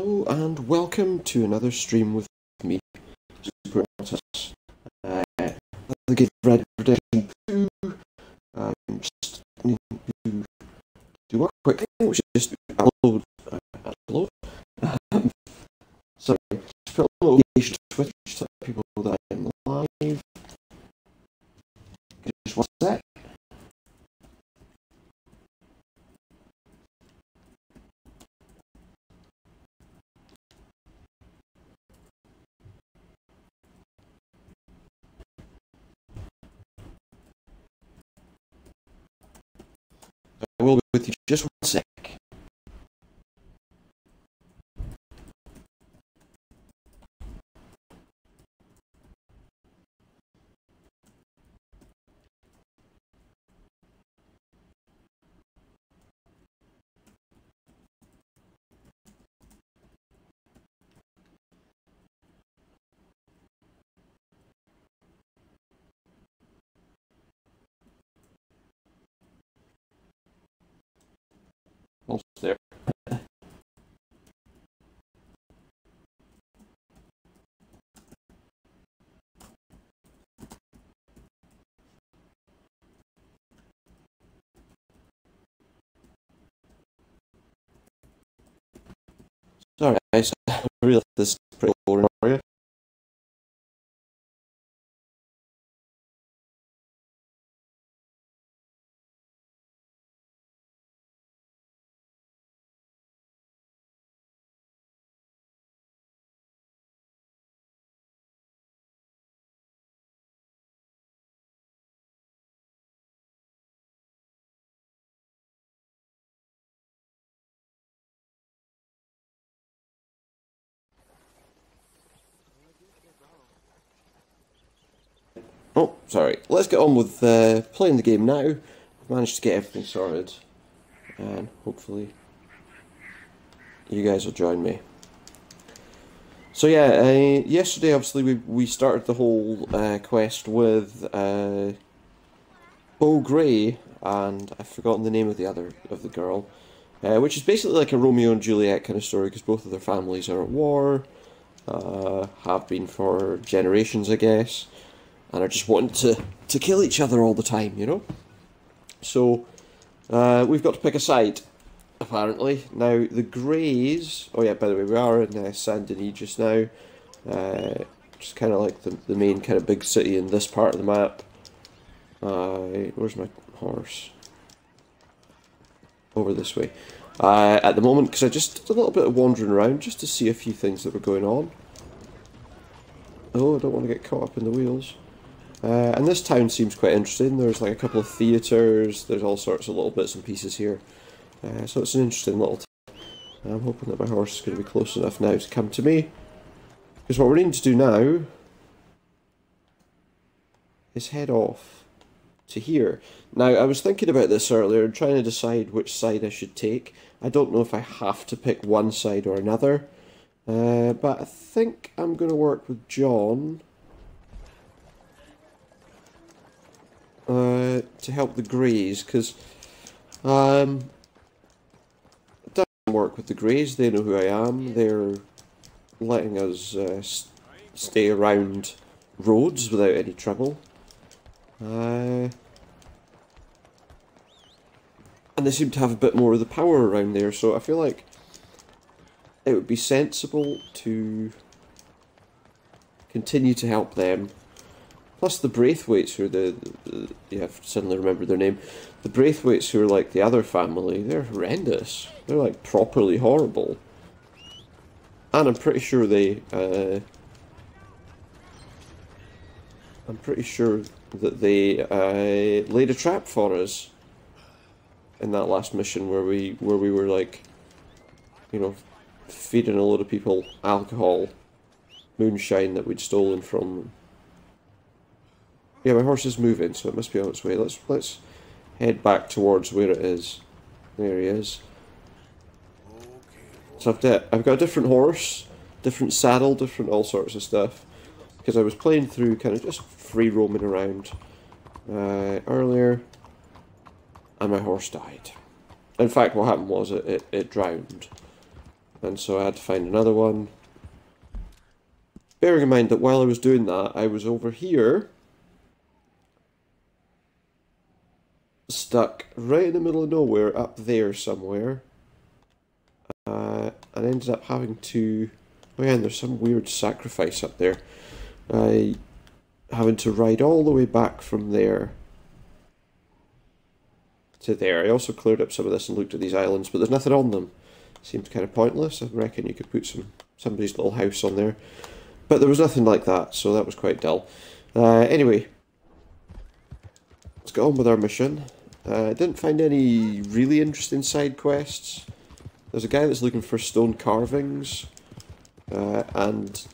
Hello and welcome to another stream with me, Super Artist. Uh, the game Red Redemption 2. Um, just to do one quick thing, which is just upload. Uh, upload. Um, a location Twitch to let people know that I am live. Just one sec. I will be with you just one sec. Almost there. Sorry. I realized this pretty Oh, sorry. Let's get on with uh, playing the game now. I've managed to get everything sorted, and hopefully you guys will join me. So yeah, uh, yesterday obviously we we started the whole uh, quest with uh, Beau Gray, and I've forgotten the name of the other of the girl, uh, which is basically like a Romeo and Juliet kind of story because both of their families are at war, uh, have been for generations, I guess and are just wanting to, to kill each other all the time, you know? So, uh, we've got to pick a side, apparently. Now, the Grays... Oh yeah, by the way, we are in uh, Saint Denis just now. Uh, just kind of like the, the main kind of big city in this part of the map. Uh, where's my horse? Over this way. Uh, at the moment, because I just did a little bit of wandering around just to see a few things that were going on. Oh, I don't want to get caught up in the wheels. Uh, and this town seems quite interesting. There's like a couple of theatres, there's all sorts of little bits and pieces here. Uh, so it's an interesting little town. I'm hoping that my horse is going to be close enough now to come to me. Because what we're to do now is head off to here. Now, I was thinking about this earlier and trying to decide which side I should take. I don't know if I have to pick one side or another. Uh, but I think I'm going to work with John uh, to help the Grays, because um, it doesn't work with the Grays. They know who I am. They're letting us uh, stay around roads without any trouble. Uh, and they seem to have a bit more of the power around there, so I feel like it would be sensible to continue to help them. Plus the Braithwaites, who are the, the, yeah, I've suddenly remembered their name. The Braithwaites, who are like the other family, they're horrendous. They're like properly horrible. And I'm pretty sure they, uh, I'm pretty sure that they uh, laid a trap for us in that last mission where we where we were like, you know, feeding a lot of people alcohol, moonshine that we'd stolen from them. Yeah, my horse is moving, so it must be on its way. Let's let's head back towards where it is. There he is. So I've, got- I've got a different horse, different saddle, different all sorts of stuff. Because I was playing through kind of just free roaming around uh, earlier, and my horse died. In fact, what happened was it, it, it drowned. And so I had to find another one. Bearing in mind that while I was doing that, I was over here, stuck right in the middle of nowhere, up there somewhere, uh, and ended up having to. Oh yeah, and there's some weird sacrifice up there. I having to ride all the way back from there to there. I also cleared up some of this and looked at these islands, but there's nothing on them. Seems kind of pointless. I reckon you could put some somebody's little house on there, but there was nothing like that, so that was quite dull. Uh, anyway, let's get on with our mission. Uh, I didn't find any really interesting side quests. There's a guy that's looking for stone carvings, uh, and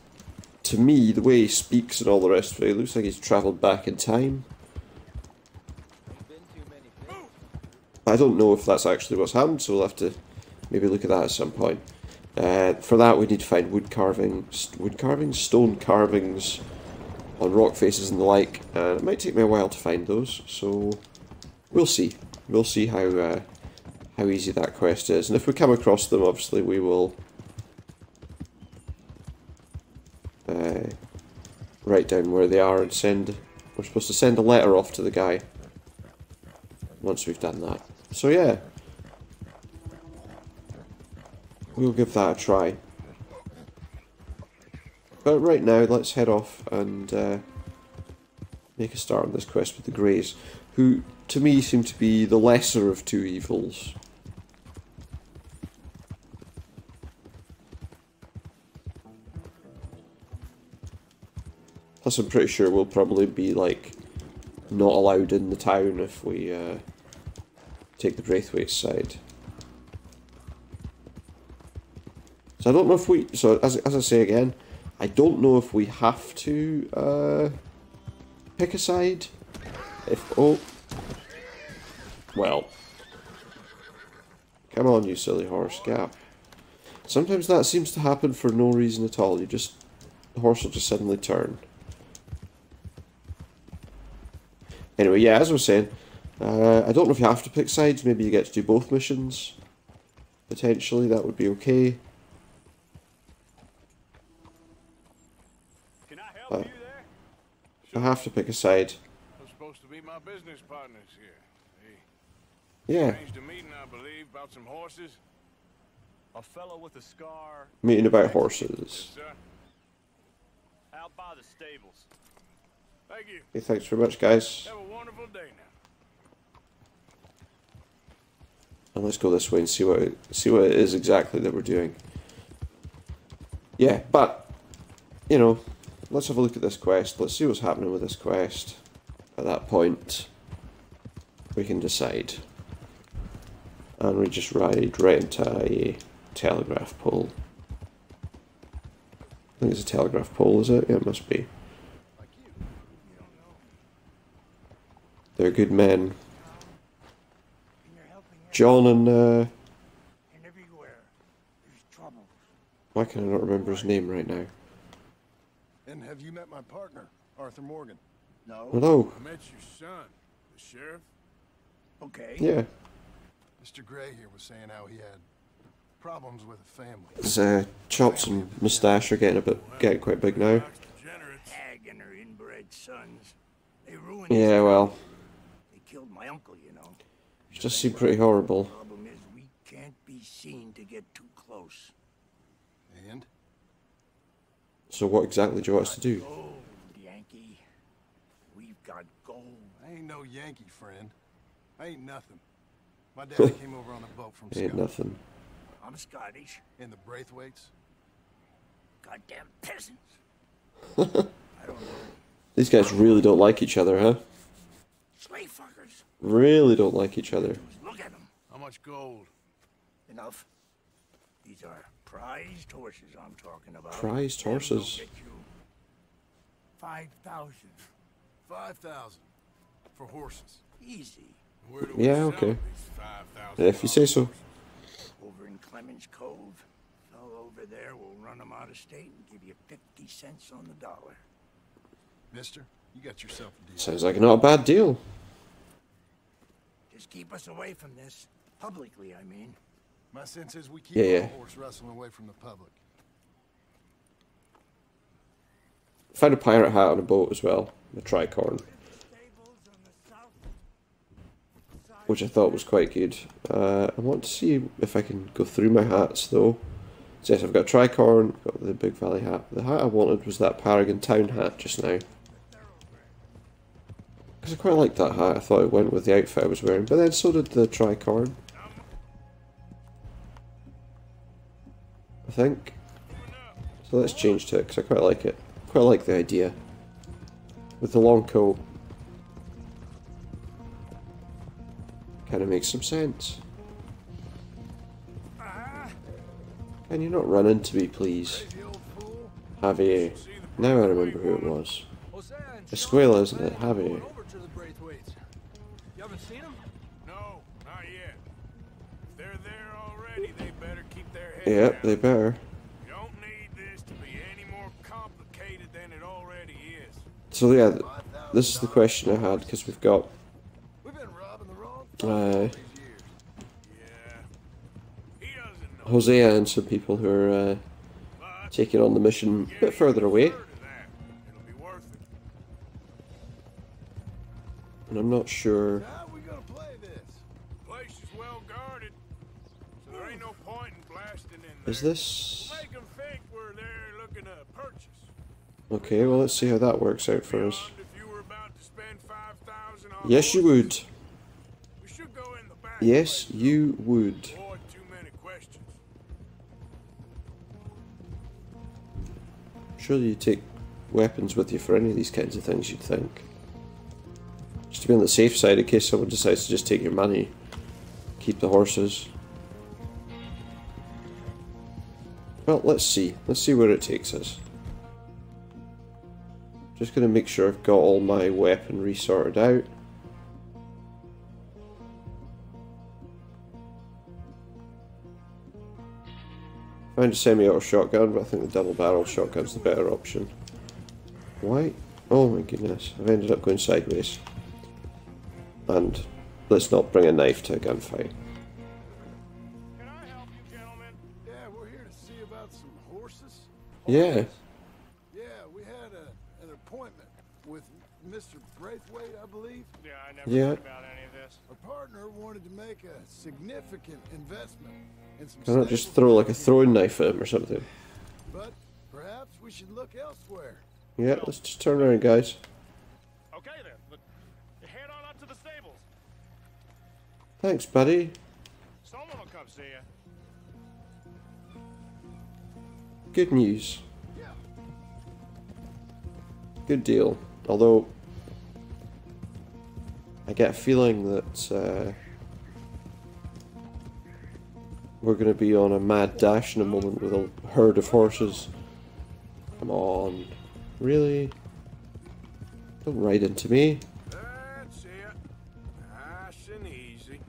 to me, the way he speaks and all the rest of it, it looks like he's travelled back in time. I don't know if that's actually what's happened, so we'll have to maybe look at that at some point. Uh, for that, we need to find wood carving, wood carvings, stone carvings on rock faces and the like, and it might take me a while to find those. So we'll see. We'll see how uh, how easy that quest is, and if we come across them, obviously we will uh, write down where they are and send. We're supposed to send a letter off to the guy once we've done that. So yeah, we'll give that a try. But right now, let's head off and uh, make a start on this quest with the Grays, who to me seem to be the lesser of two evils. Plus, I'm pretty sure we'll probably be like not allowed in the town if we uh, take the Braithwaite side. So I don't know if we. So as as I say again, I don't know if we have to uh, pick a side. If oh, well, come on, you silly horse, gap. Sometimes that seems to happen for no reason at all. You just the horse will just suddenly turn. Anyway, yeah, as I was saying, uh, I don't know if you have to pick sides. Maybe you get to do both missions. Potentially, that would be okay. Can I help you there? I have to pick a side. They're supposed to be my business partners. Yeah, They arranged a meeting, I believe, about some horses. A fellow with a scar meeting about horses. Out by the stables. thank you. Okay, thanks very much, guys. Have a wonderful day now. And let's go this way and see what it, see what it is exactly that we're doing. Yeah, but you know, let's have a look at this quest. Let's see what's happening with this quest. At that point, we can decide. And we just ride right into a telegraph pole. I think it's a telegraph pole, is it? Yeah, it must be. They're good men. And you're helping John and uh, and everywhere. There's trouble. why can I not remember his name right now? And have you met my partner, Arthur Morgan? No. Hello. I met your son, the sheriff. Okay. Yeah. Mr. Gray here was saying how he had problems with a family. His uh, chops and moustache are getting a bit, getting quite big now. Doc's degenerates. Hag and her inbred sons. They ruined Yeah, well, They killed my uncle, you know. it just seemed pretty horrible. Problem is we can't be seen to get too close. And? So what exactly do you want us to do? Gold, Yankee. We've got gold. I ain't no Yankee friend. I ain't nothing. My daddy came over on a boat from Ain't Scotland. nothing. I'm Scottish. In the Braithwaites. Goddamn peasants. I don't know. These guys really don't like each other, huh? Slave fuckers. Really don't like each other. Look at them. How much gold? Enough. These are prized horses I'm talking about. Prized horses? get Five thousand. Five thousand. For horses. Easy. Where do we Yeah, okay. these 5,000 If you say so. Over in Clemens Cove. Fellow over there will run them out of state and give you 50 cents on the dollar. Mister, you got yourself a deal. Sounds like not a bad deal. Just keep us away from this. Publicly, I mean. My sense is we keep Yeah, yeah. all horse rustling away from the public. Found a pirate hat on a boat as well, The tricorn, Stables on the south which I thought was quite good. Uh, I want to see if I can go through my hats though. So yes, I've got a tricorn, got the Big Valley hat. The hat I wanted was that Paragon Town hat just now. Because I quite liked that hat, I thought it went with the outfit I was wearing, but then so did the tricorn. I think. So let's change to it, because I quite like it. Quite like the idea. With the long coat. Kind of makes some sense. Can you not run into me, please? Javier. Now I remember who it was. Escuella, isn't it? Javier. You haven't seen them? No, not yet. Yep, they better. Don't need this to be any more complicated than it already is. So yeah, this is the question I had, because we've got We've been robbing the wrong uh, all these years. Yeah. He doesn't know. Hosea and some people who are uh, taking on the mission a bit further away. word of that, It'll be worth it. And I'm not sure. How we gonna play this? Place is well guarded, so there ain't no point in blasting in there. Is this. Make 'em think we're there looking to purchase. Okay, well, let's see how that works out for us. Beyond if you were about to spend 5,000 on Yes, you would. We should go in the back. Yes, you would. Surely you take weapons with you for any of these kinds of things, you'd think. Just to be on the safe side in case someone decides to just take your money, keep the horses. Well, let's see. Let's see where it takes us. Just gonna make sure I've got all my weaponry sorted out. Found a semi-auto shotgun, but I think the double-barrel shotgun's the better option. Why? Oh my goodness, I've ended up going sideways. And let's not bring a knife to a gunfight. Can I help you, gentlemen? Yeah, we're here to see about some horses. Yeah, Yeah, we had a, an appointment with Mr. Braithwaite, I believe. Yeah, I never Yeah. heard about any of this. Our partner wanted to make a significant investment in some can I not just throw like a throwing knife at him or something? But perhaps we should look elsewhere. Yeah, let's just turn around, guys. Okay then, but head on up to the stables. Thanks, buddy. Someone will come see you. Good news. Good deal. Although, I get a feeling that uh, we're going to be on a mad dash in a moment with a herd of horses. Come on. Really? Don't ride into me. That's it. Nice and easy.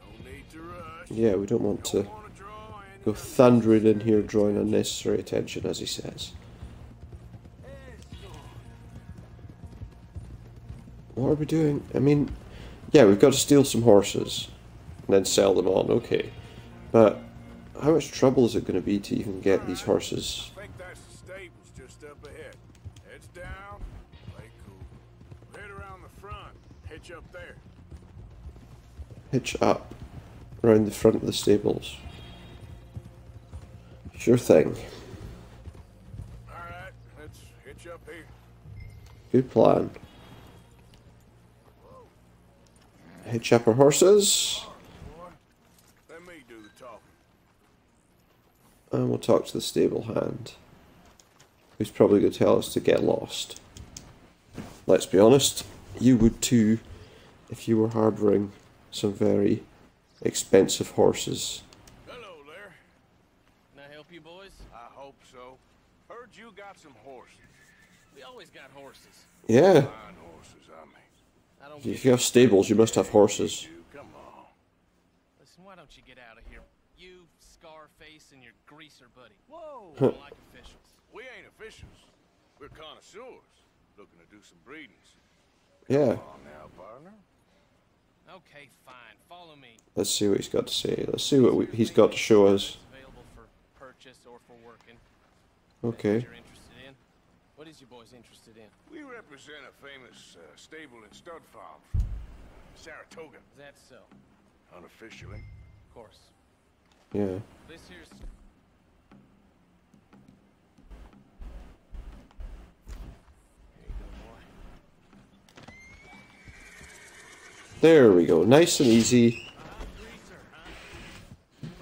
No need to rush. Yeah, we don't want to Don't wanna draw any go thundering in here drawing unnecessary attention, as he says. What are we doing? I mean, yeah, we've got to steal some horses and then sell them on, okay. But how much trouble is it going to be to even get these horses? I think that's the stables just up ahead. Heads down, play cool. Head around the front, hitch up there. Hitch up around the front of the stables. Sure thing. Alright, let's hitch up here. Good plan. Hitch up our horses. Let me do the. And we'll talk to the stable hand. Who's probably going to tell us to get lost. Let's be honest, you would too if you were harbouring some very expensive horses. Hello there. Can I help you boys? I hope so. Heard you got some horses. We always got horses. Yeah, Fine horses, I mean. I don't if you have stables, you must have horses. Come on. Listen, why don't you get out of here? You, Scarface, and your greaser buddy. Whoa! I like officials. We ain't officials. We're connoisseurs, looking to do some breedings. Yeah, now, partner. Okay, fine. Follow me. Let's see what he's got to say. Let's see what we, he's got to show us. Available for purchase or for working. Okay. You're interested in? What is your boys interested in? We represent a famous uh, stable and stud farm from Saratoga, Is that so? unofficially. Of course. Yeah. This here's Here you go, boy. There we go. Nice and easy.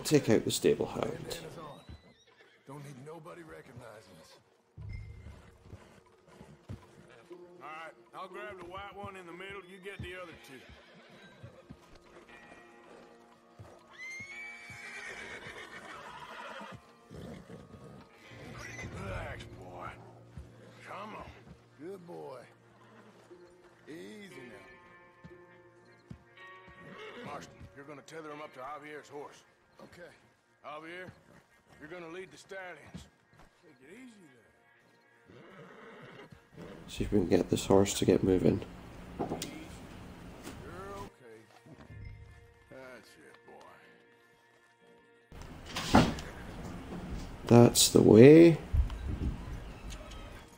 Take out the stable hound. Gonna tether him up to Javier's horse. Okay. Javier, you're gonna lead the stallions. Take it easy there. See if we can get this horse to get moving. You're okay. That's it, boy. That's the way.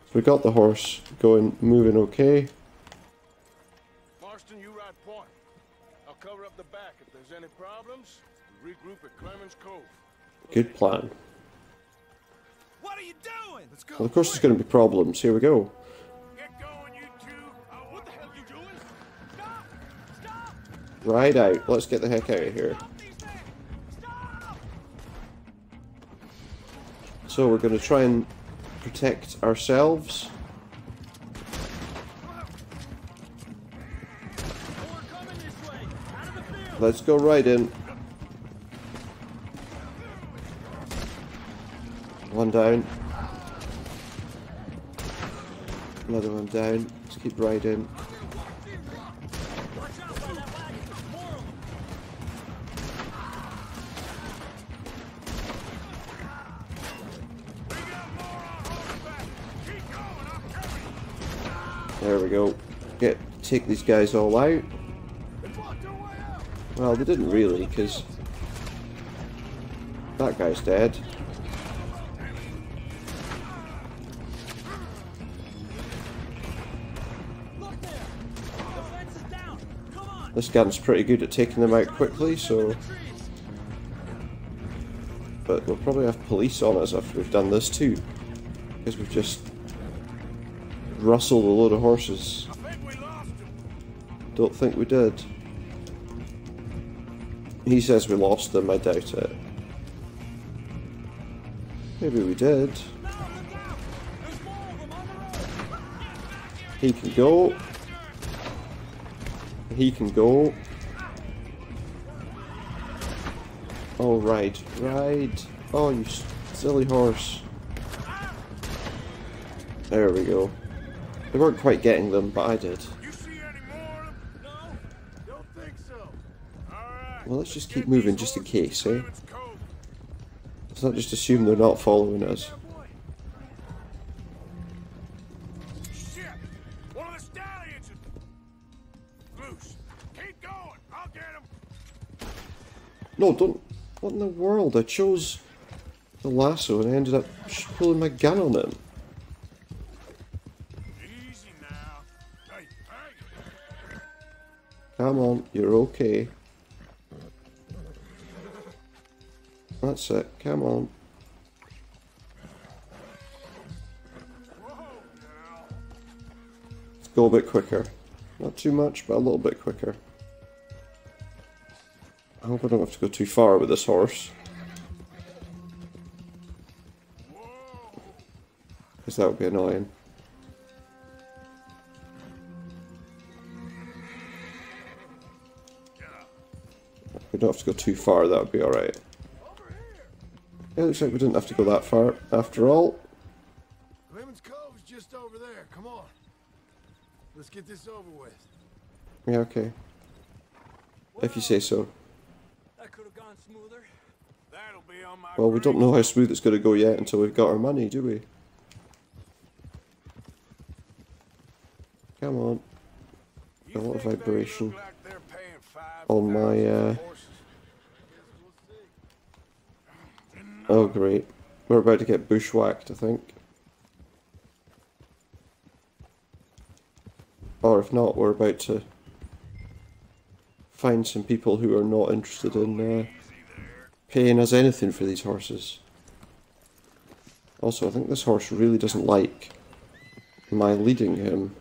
So we got the horse going, moving okay. Any problems, we regroup at Clemens Cove. Good plan. What are you doing? Let's go. Well, of course there's going to be problems. Here we go. Get going, you two. I What the hell you doing? Stop! Stop! Ride out. Let's get the heck out of here. Stop these things! Stop! So we're going to try and protect ourselves. Let's go right in. One down. Another one down. Let's keep. I'm coming. There we go. Get take these guys all out. Well, they didn't really, because that guy's dead. This gun's pretty good at taking them out quickly, so. But we'll probably have police on us after we've done this too. Because we've just rustled a load of horses. Don't think we did. He says we lost them, I doubt it. Maybe we did. He can go. He can go. Oh, ride. Ride. Oh, you silly horse. There we go. They weren't quite getting them, but I did. You see any more of them? No! Don't think so. All right. Well, let's just keep moving just in case, eh? Let's not just assume they're not following us. No, don't. What in the world? I chose the lasso and I ended up pulling my gun on him. Come on, you're okay. That's it, come on. Let's go a bit quicker. Not too much, but a little bit quicker. I hope I don't have to go too far with this horse. Because that would be annoying. If we don't have to go too far, that would be alright. Yeah, looks like we didn't have to go that far after all. Clemens Cove's just over there. Come on. Let's get this over with. Yeah, okay. If you say so. That could have gone smoother. That'll be on my Well, we don't know how smooth it's going to go yet until we've got our money, do we? Come on. A lot of vibration. like they're paying fine on my. Uh... Oh, great. We're about to get bushwhacked, I think. Or if not, we're about to find some people who are not interested in uh, paying us anything for these horses. Also, I think this horse really doesn't like my leading him.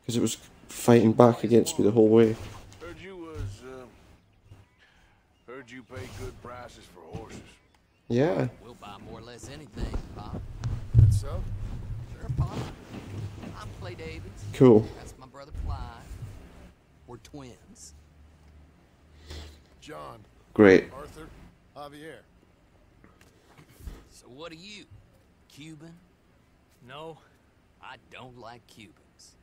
Because it was fighting back against me the whole way. Heard you was, uh, heard you pay good prices for horses. Yeah. We'll buy more or less anything, Pop. That's so? Sure, Pop. I'm Clay Davis. Cool. That's my brother Clyde. We're twins. John, Great. Arthur, Javier. So what are you? Cuban? No, I don't like Cubans.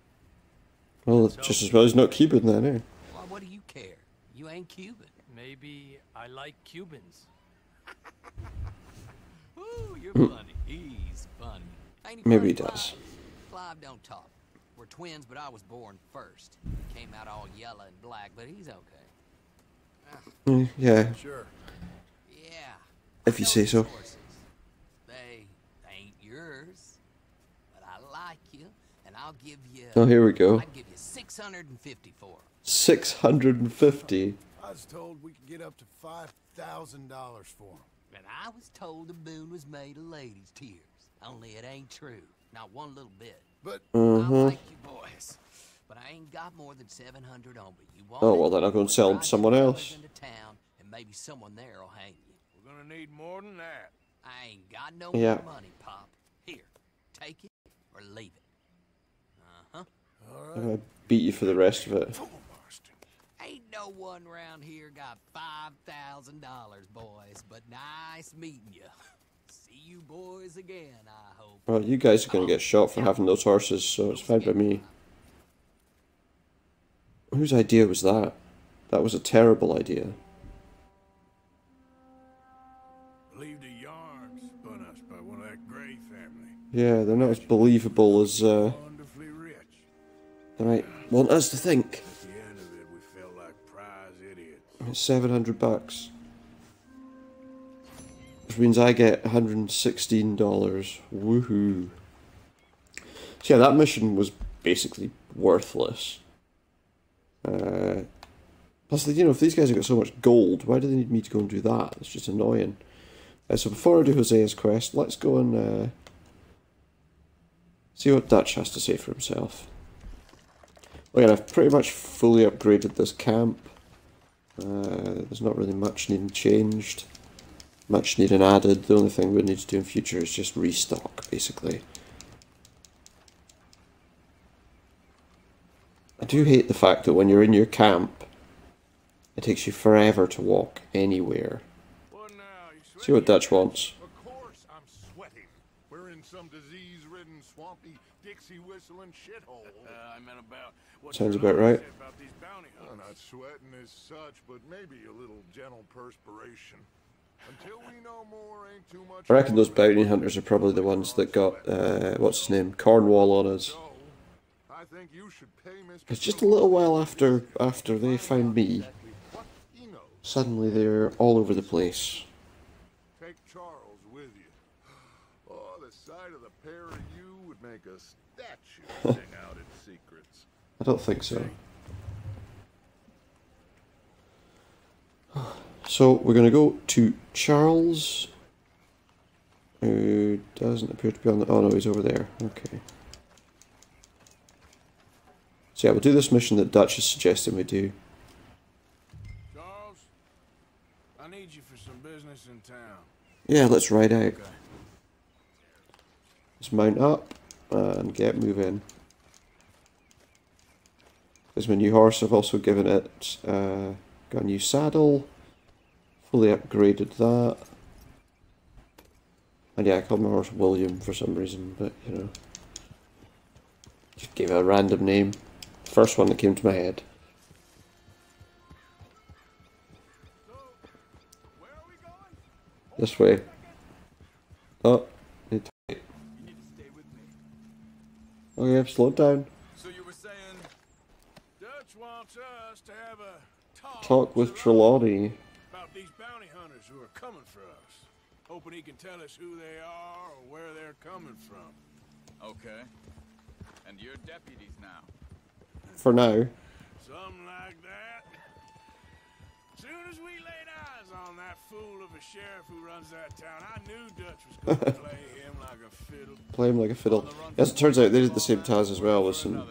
Well, just as well as not Cuban then, eh? Why, what do you care? You ain't Cuban. Maybe I like Cubans. Ooh, you're funny. He's funny. Ain't Hmm. Maybe he does. Clive? Clive don't talk. We're twins, but I was born first. Came out all yellow and black, but he's okay. Mm, yeah, Sure. Yeah. if you say so. horses. They ain't yours, but I like you, and I'll give you. Oh, here we go. I'd give you 650 for 'em. 650. I was told we could get up to $5,000 for him. And I was told the moon was made of ladies' tears. Only it ain't true. Not one little bit. But I Mm-hmm. like you boys, but I ain't got more than 700 on me. You want Oh, it? well, then I'll go and sell 'em to Ride your someone brothers else. Into town, and maybe someone there will hang you. We're gonna need more than that. I ain't got no Yeah. more money, Pop. Here, take it or leave it. Uh huh. I'm gonna beat you for the rest of it. Boston. Ain't no one round here got five thousand dollars, boys. But nice meeting you. See you boys again, I hope. Well, you guys are gonna get shot for having those horses, so it's fine by me. Whose idea was that? That was a terrible idea. Believed a yarn spun us by one of that Gray family. Yeah, they're not as believable as uh, they might want us to think. Idiots. Seven hundred bucks, which means I get one hundred and sixteen dollars. Woohoo! So yeah, that mission was basically worthless. Uh, plus, you know, if these guys have got so much gold, why do they need me to go and do that? It's just annoying. Uh, so before I do Hosea's quest, let's go and uh, see what Dutch has to say for himself. Again, I've pretty much fully upgraded this camp. Uh, there's not really much needing changed, much needing added. The only thing we need to do in future is just restock, basically. I do hate the fact that when you're in your camp, it takes you forever to walk anywhere. What now? You See what? Dutch wants. of course I'm sweating. We're in some disease-ridden, swampy, Dixie-whistling shithole. Uh, I meant about what Sounds about right. About these bounty I'm not sweating as such, but maybe a little gentle perspiration. Until we know more, ain't too much. I reckon those bounty hunters are probably the ones that got, uh, what's his name, Cornwall on us. I think you should pay Mr. It's just a little while after after they found me. What he knows. Suddenly they're all over the place. Take Charles with you. Oh, the sight of the pair of you would make a statue sing out its secrets. I don't think so. So we're going to go to Charles, who doesn't appear to be on the. Oh no, he's over there. Okay. So yeah, we'll do this mission that Dutch is suggesting we do. Charles, I need you for some business in town. Yeah, let's ride out. Okay. Let's mount up and get moving. There's my new horse. I've also given it uh, got a new saddle. Fully upgraded that. And yeah, I called my horse William for some reason, but you know. Just gave it a random name. First one that came to my head. This way. Oh, need to wait. You need to stay with Oh, me. Okay, slow it down. So you were wants us to have a talk, Talk with Trelawney Trelawney. about these bounty hunters who are coming for us. Hoping he can tell us who they are or where they're coming from. Okay. And you're deputies now. For now. Something like that. Soon as we laid eyes on that fool of a sheriff who runs that town, I knew Dutch was going to play him like a fiddle. Play him like a fiddle. As it turns out, they did the same task as well with some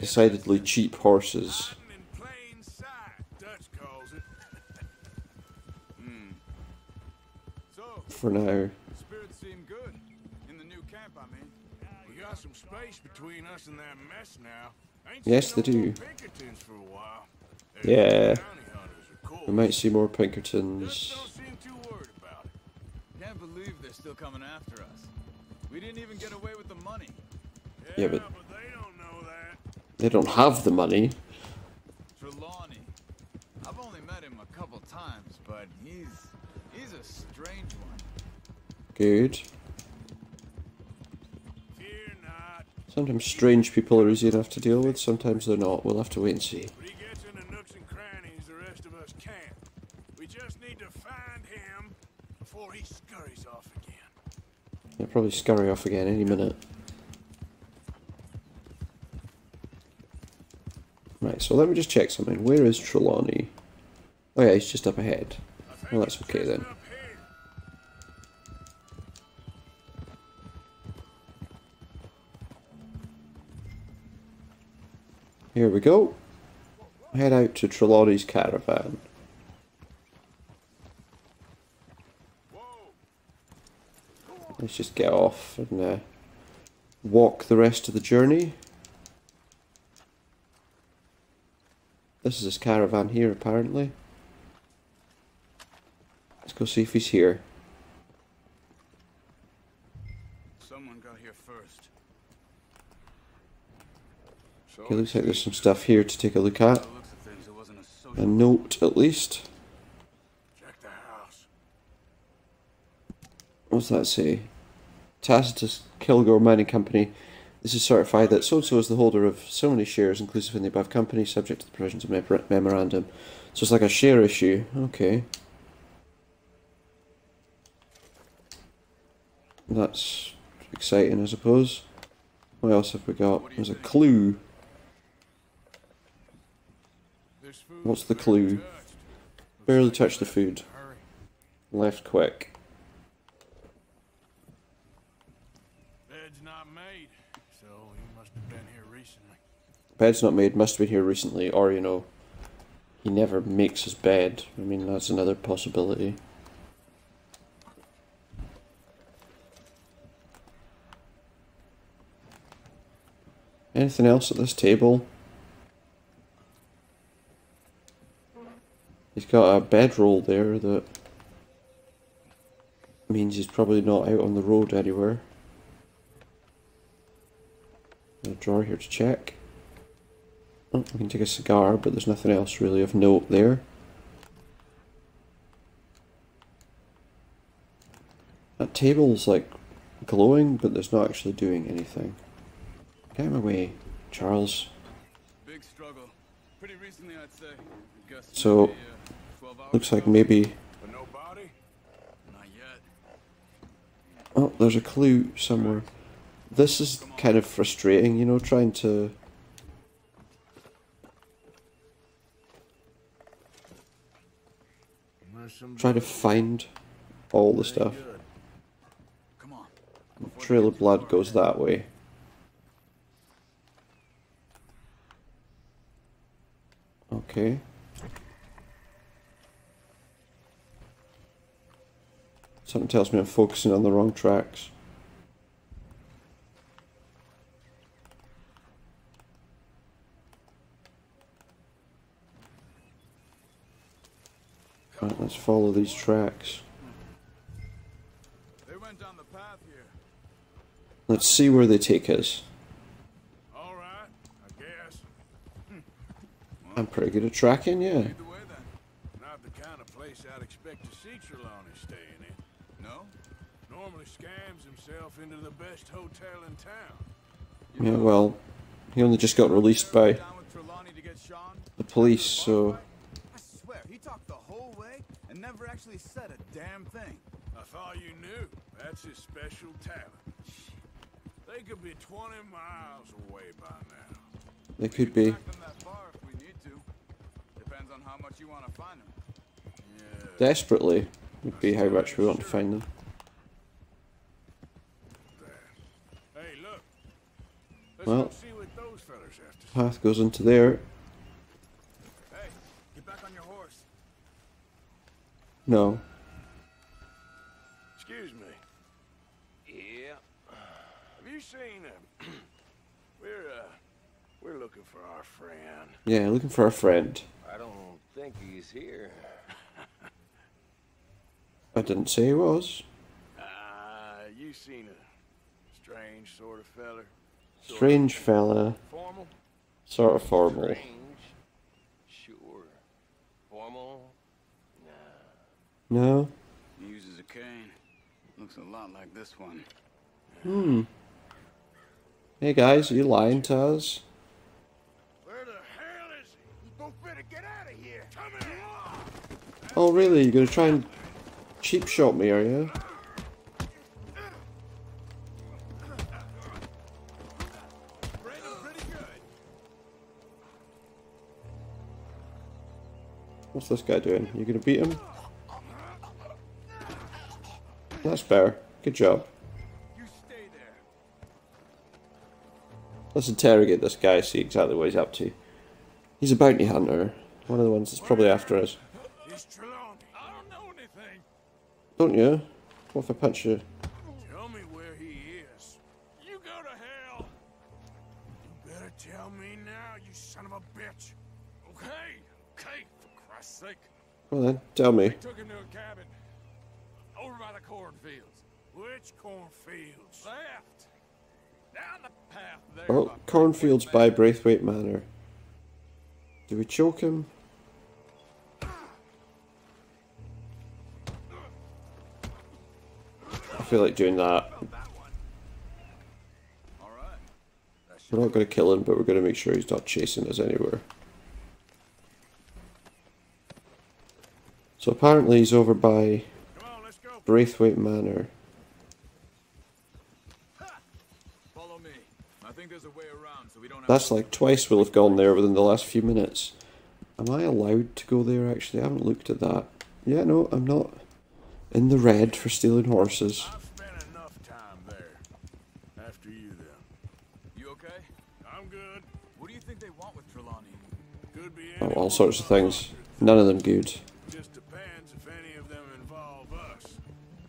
decidedly cheap horses. Hiding in plain sight, Dutch calls it. Hmm. For now. spirits seem good. In the new camp, I mean. We got some space between us and that mess now. Ain't Yes, they do. More Pinkertons for a while. Yeah. Bounty hunters, of course. We might see more Pinkertons. don't seem too worried about it. Can't believe they're still coming after us. We didn't even get away with the money. Yeah, but- they don't know that. They don't have the money. Trelawney. I've only met him a couple times, but he's he's a strange one. Good. Sometimes strange people are easy enough to deal with, sometimes they're not. We'll have to wait and see. But he gets into nooks and crannies the rest of us can't. We just need to find him before he scurries off again. They'll probably scurry off again any minute. Right, so let me just check something. Where is Trelawney? Oh yeah, he's just up ahead. Well, that's okay then. here. We go. Head out to Trelawney's caravan. Let's just get off and uh, walk the rest of the journey. This is his caravan here, apparently. Let's go see if he's here. Someone got here first. So Okay, looks like there's some stuff here to take a look at. By the looks of things, it wasn't a A note, at least. check the house. What's that say? Tacitus Kilgore Mining Company. This is certified that so-and-so is the holder of so many shares, inclusive in the above company, subject to the provisions of mem- memorandum. So it's like a share issue. Okay. That's exciting, I suppose. What else have we got? There's a clue. What's the clue? Barely touched the food. Left quick. Bed's not made, must have been here recently, or, you know, he never makes his bed. I mean, that's another possibility. Anything else at this table? He's got a bedroll there that means he's probably not out on the road anywhere. A drawer here to check. Oh, we can take a cigar, but there's nothing else really of note there. That table's like glowing, but there's not actually doing anything. Get him away, Charles. Big struggle. Pretty recently, I'd say. So, maybe, uh, Looks like maybe. No body? Not yet. Oh, there's a clue somewhere. This is kind of frustrating, you know, trying to. Try to find all the stuff. Trail of blood goes that way. Okay. Something tells me I'm focusing on the wrong tracks. Right, let's follow these tracks. They went down the path here. Let's see where they take us. All right, I guess. I'm pretty good at tracking, yeah. Way. Not the kind of place I'd expect to see Trelawney staying in. No? Normally scams himself into the best hotel in town. Yeah, well, he only just got released by Down with Trelawney. Trelawney to get Sean? the police, so I swear, he talked the whole way and never actually said a damn thing. I thought you knew. That's his special talent. They could be 20 miles away by now. they could be. Track them that far if we need to. Depends on how much you want to find them. Yeah. Desperately would be how much we want to find them. Hey, look. Let's Well. go see what those fellas have to say. Path goes into there. Hey, get back on your horse. No. Excuse me. Yeah. Have you seen him? we're uh we're looking for our friend. Yeah, looking for a friend. I don't think he's here. I didn't say he was. Uh you seen a strange sort of feller? Sort of Strange fella. formal? Sort of formal. Strange. Sure. Formal. Nah. No? He uses a cane. Looks a lot like this one. Hmm. Hey guys, are you lying to us? Where the hell is he? You both better get out of here. Come here. Oh really? You're gonna try and cheap shot me, are you? Pretty good. What's this guy doing? You gonna beat him? That's better. Good job. You stay there. Let's interrogate this guy, see exactly what he's up to. He's a bounty hunter. One of the ones that's probably after us. I don't know anything. Don't you? What if I punch you? Tell me where he is. You go to hell. You better tell me now, you son of a bitch. Okay, okay, for Christ's sake. Well then, tell me. Took him to a cabin. Over by the cornfields. Which cornfields? Left. Down the path there. Oh, by cornfields Braithwaite by Manor. Braithwaite Manor. Do we choke him? I feel like doing that. We're not going to kill him, but we're going to make sure he's not chasing us anywhere. So apparently he's over by Come on, let's go. Braithwaite Manor. Follow me. I think there's a way around so we don't have That's like twice we'll have gone there within the last few minutes. Am I allowed to go there actually? I haven't looked at that. Yeah, no, I'm not in the red for stealing horses. I've spent enough time there. After you, then. You okay? I'm good. What do you think they want with Trelawny? Could be Oh, all sorts of things. None of them good. Just depends if any of them involve us.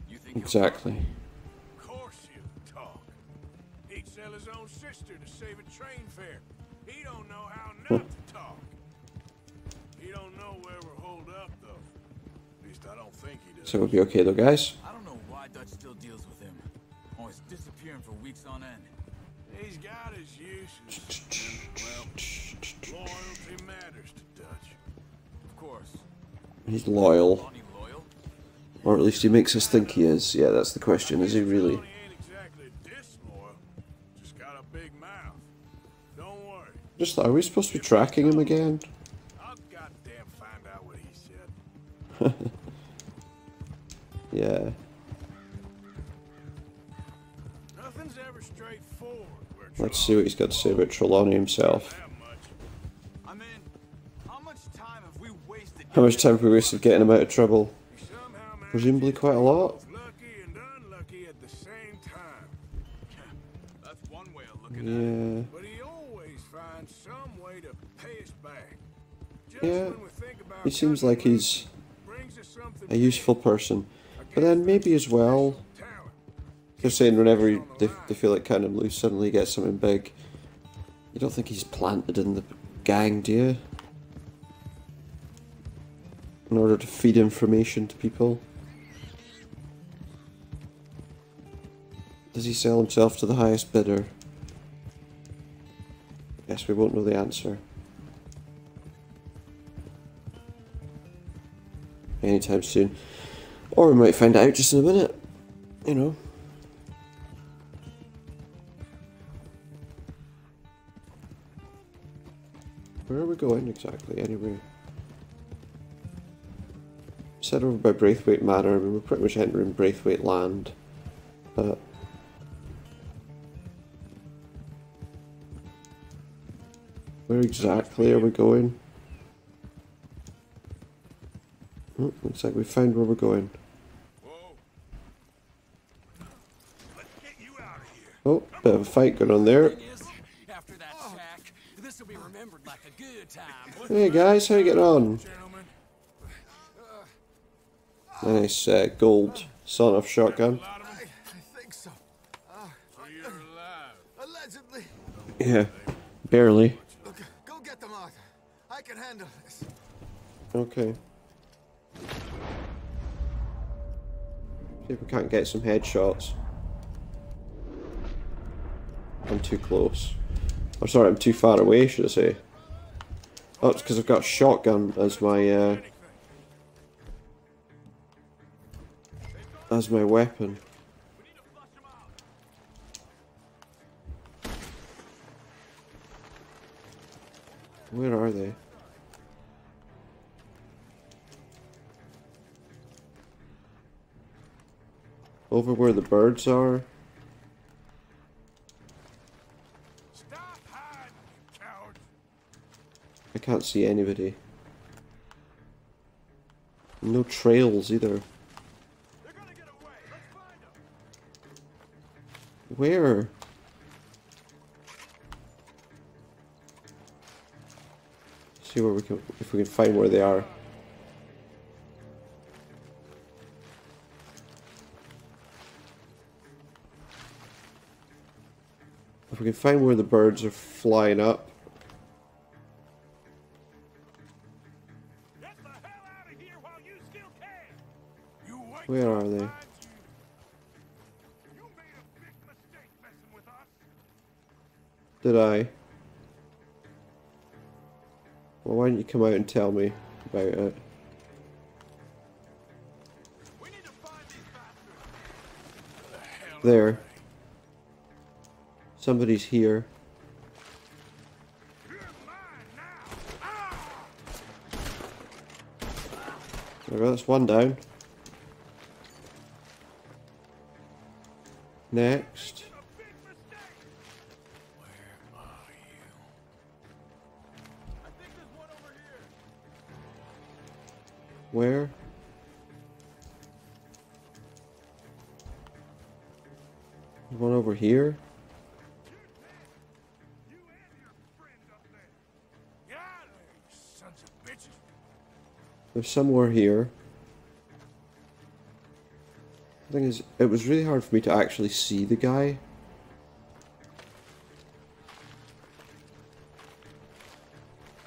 You think he'll Exactly. So we'll be okay though, guys. I don't know why Dutch still deals with him. Oh, Always disappearing for weeks on end. He's got his uses. Well, loyalty matters to Dutch. Of course. He's loyal. Loyal? Or at least he makes us think he is. Yeah, that's the question. Is he really? Trelawny ain't exactly disloyal. Just got a big mouth. Don't worry. Just are we supposed to be tracking him again? Yeah. Nothing's ever straightforward. Let's see what he's got to say about Trelawny himself. I mean, how much time have we wasted? How much time have we wasted getting him out of trouble? He somehow managed Presumably quite a lot. Lucky and unlucky at the same time. That's one way of looking at it. Yeah. But he always finds some way to pay us back. Just Yeah. when we think about He seems like he's loose, brings us something a useful person. But then maybe as well, they're saying whenever he- they, they feel like him loose, suddenly gets something big. You don't think he's planted in the gang, do you? In order to feed information to people? Does he sell himself to the highest bidder? Guess we won't know the answer. Anytime soon. Or we might find out just in a minute. You know. Where are we going exactly, anyway? Said over by Braithwaite Manor, I mean, we're pretty much entering Braithwaite land. But... Where exactly are we going? Oh, looks like we found where we're going. Oh, bit of a fight going on there. Hey guys, how you getting on? Nice uh, gold son of shotgun. Yeah, barely. Okay. See if we can't get some headshots. I'm too close. I'm sorry, I'm too far away, should I say. Oh, it's because I've got shotgun as my, uh, as my weapon. Where are they? Over where the birds are? Stop hiding, you cowards. I can't see anybody. No trails either. Where? See where we can if we can find where they are. If we can find where the birds are flying up. Messing with us. Did I? Well, why don't you come out and tell me about it? There. Somebody's here. There, that's one down. Of there, you sons of bitches. There's somewhere here. The thing is, it was really hard for me to actually see the guy.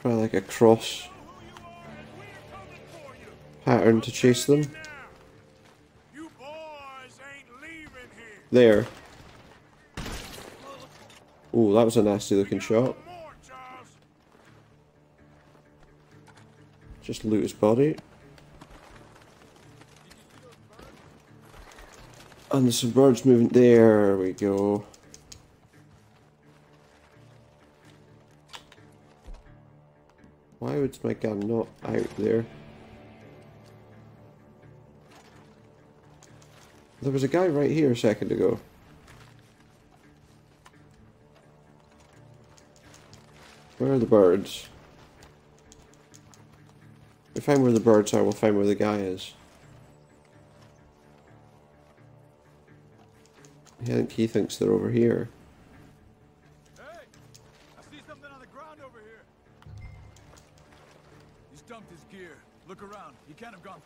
Try like a cross pattern to chase them. There. Oh, that was a nasty looking shot. Just loot his body. And some birds moving. There we go. Why would my gun not out there? There was a guy right here a second ago. Where are the birds? If we find where the birds are, we'll find where the guy is. I think he thinks they're over here. Hey! I see something on the ground over here. He's dumped his gear. Look around. He can't have gone.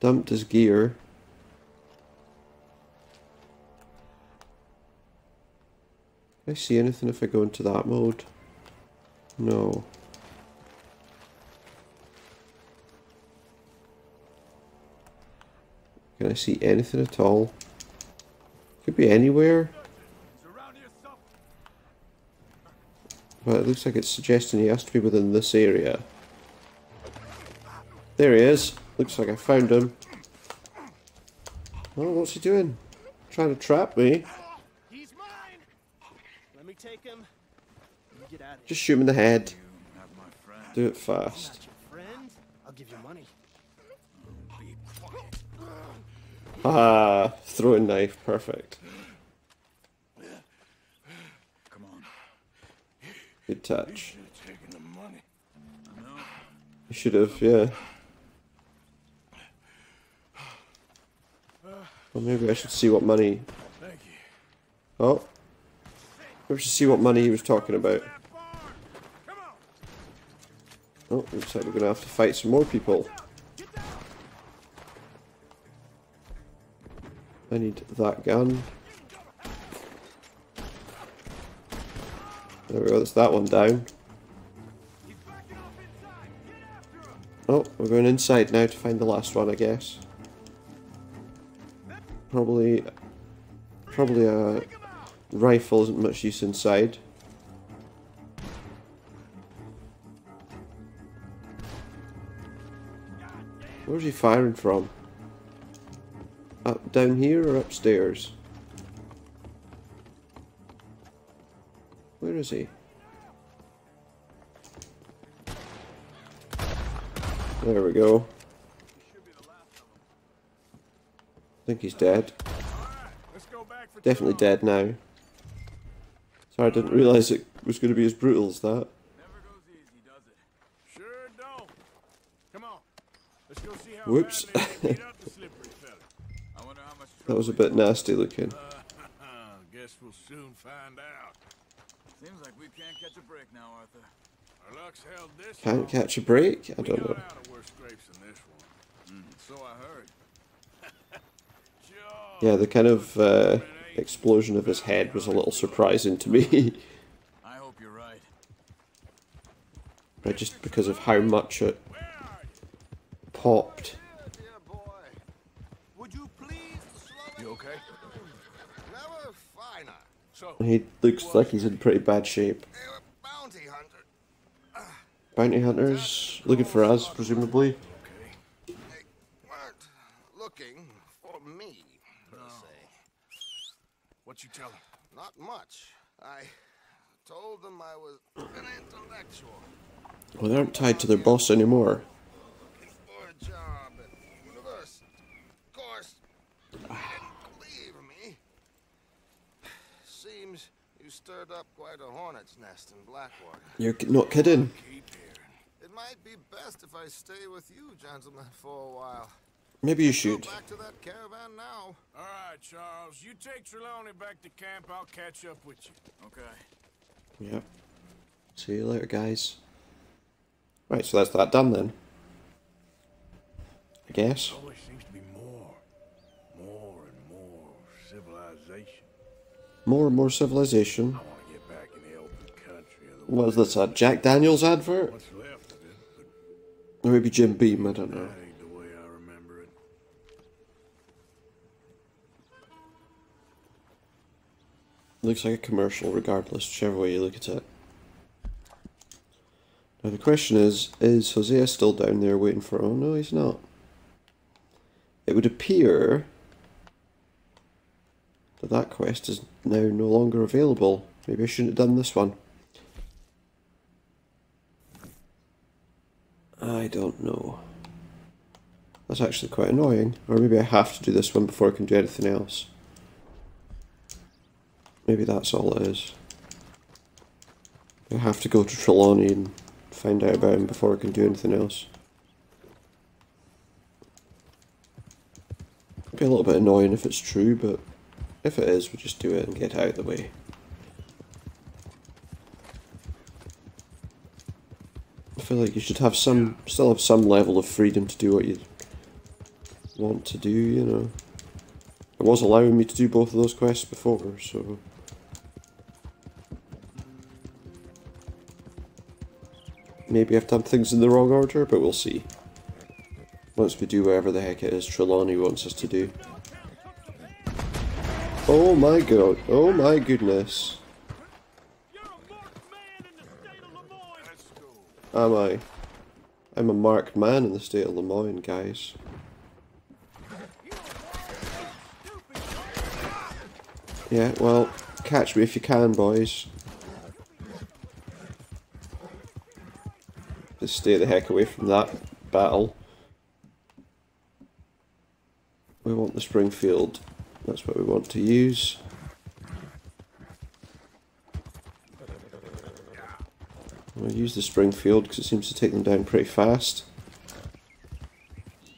Dumped his gear. Can I see anything if I go into that mode? No. Can I see anything at all? Could be anywhere, but it looks like it's suggesting he has to be within this area. There he is. Looks like I found him. Oh, what's he doing? Trying to trap me. He's mine. Let me take him. get out Just shoot him in the head. You have my friend. Do it fast. Ah, throw a knife, perfect. Come on. Good touch. Taking the money. No. You should have, yeah. Well, maybe I should see what money. Oh, maybe I should see what money he was talking about. Come on. Oh, looks like we're gonna have to fight some more people. I need that gun. There we go, that's that one down. Oh, we're going inside now to find the last one, I guess. Probably, probably a rifle isn't much use inside. Where's he firing from? Up down here or upstairs? Where is he? There we go. I think he's dead. Let's go back for Definitely dead now. Sorry, I didn't realise it was going to be as brutal as that. Easy. Sure don't. Come on. Let's go see how Whoops. That was a bit nasty looking. Guess we'll soon find out. Seems like we can't catch a break now, Arthur. Our luck's held this Can't catch a break? I don't know. out of worse scrapes than this one. So I heard. Yeah, the kind of uh, explosion of his head was a little surprising to me. I hope you're right. right, just because of how much it popped. He looks like he's in pretty bad shape. Bounty hunter. Bounty hunters looking for us, presumably. They weren't looking for me, per se. What you tell him? Not much. I told them I was an intellectual. Well, they aren't tied to their boss anymore. looking for a job at university. Of course, they didn't believe me. Seems you stirred up quite a hornet's nest in Blackwater. You're not kidding. It might be best if I stay with you, gentlemen, for a while. Maybe you Go should. back to that caravan now. All right, Charles. You take Trelawny back to camp. I'll catch up with you. Okay. Yep. See you later, guys. Right, so that's that done then. I guess. Always seems to be more, more and more civilization. More and more civilization. I want to get back in the open country. Otherwise, What is this, a Jack Daniels advert? what's left of it? Or maybe Jim Beam, I don't know. that ain't the way I remember it. Looks like a commercial regardless, whichever way you look at it. Now the question is, is Hosea still down there waiting for oh no he's not. It would appear that that quest is now no longer available. Maybe I shouldn't have done this one. I don't know. That's actually quite annoying. Or maybe I have to do this one before I can do anything else. Maybe that's all it is. I have to go to Trelawny and find out about him before I can do anything else. It'd be a little bit annoying if it's true, but if it is, we'll just do it and get out of the way. I feel like you should have some, still have some level of freedom to do what you want to do, you know. It was allowing me to do both of those quests before, so... Maybe I've done things in the wrong order, but we'll see. Once we do whatever the heck it is Trelawny wants us to do. Oh my god, oh my goodness. Am I? I'm a marked man in the state of Lemoyne, guys. Yeah, well, catch me if you can, boys. Just stay the heck away from that battle. We want the Springfield. That's what we want to use. We'll use the Springfield because it seems to take them down pretty fast.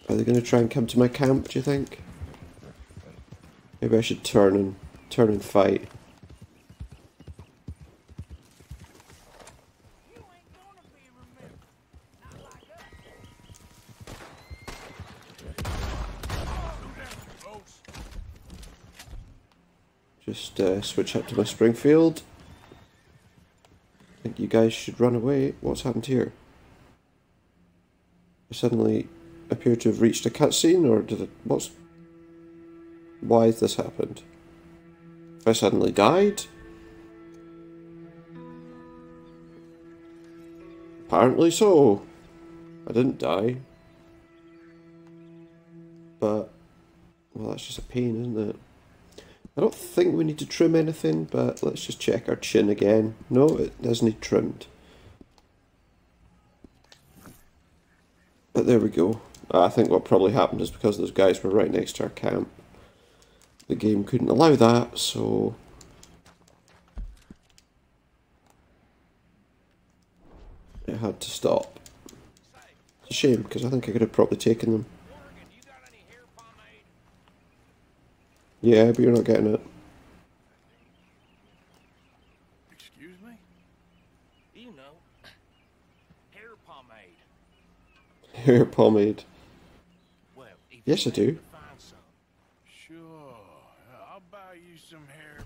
Are they going to try and come to my camp, do you think? Maybe I should turn and turn and fight. Just uh, switch up to my Springfield. I think you guys should run away. What's happened here? I suddenly appear to have reached a cutscene, or did it... What's... Why has this happened? I suddenly died? Apparently so. I didn't die. But... Well, that's just a pain, isn't it? I don't think we need to trim anything, but let's just check our chin again. No, it doesn't need trimmed. But there we go. I think what probably happened is because those guys were right next to our camp. The game couldn't allow that, so... It had to stop. It's a shame, because I think I could have probably taken them. Yeah, but you're not getting it. Excuse me? You know, hair pomade. Hair pomade. Well, Yes, I do. Sure. I'll buy you some hair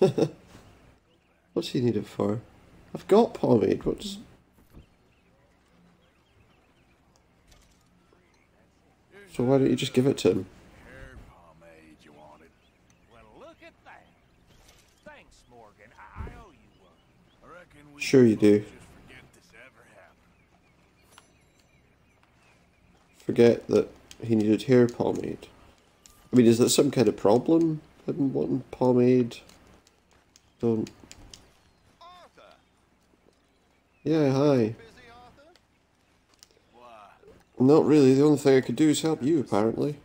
pomade. What's he need it for? I've got pomade. What does... So why don't you just give it to him? Hair pomade you wanted. well, look at that. Thanks, Morgan. I, I owe you one. I reckon we Sure you do. forget this ever happened. Forget that he needed hair pomade. I mean, is that some kind of problem? Him wanting pomade? Don't... Yeah, hi. Busy, Arthur? Why? Not really. The only thing I could do is help you, apparently.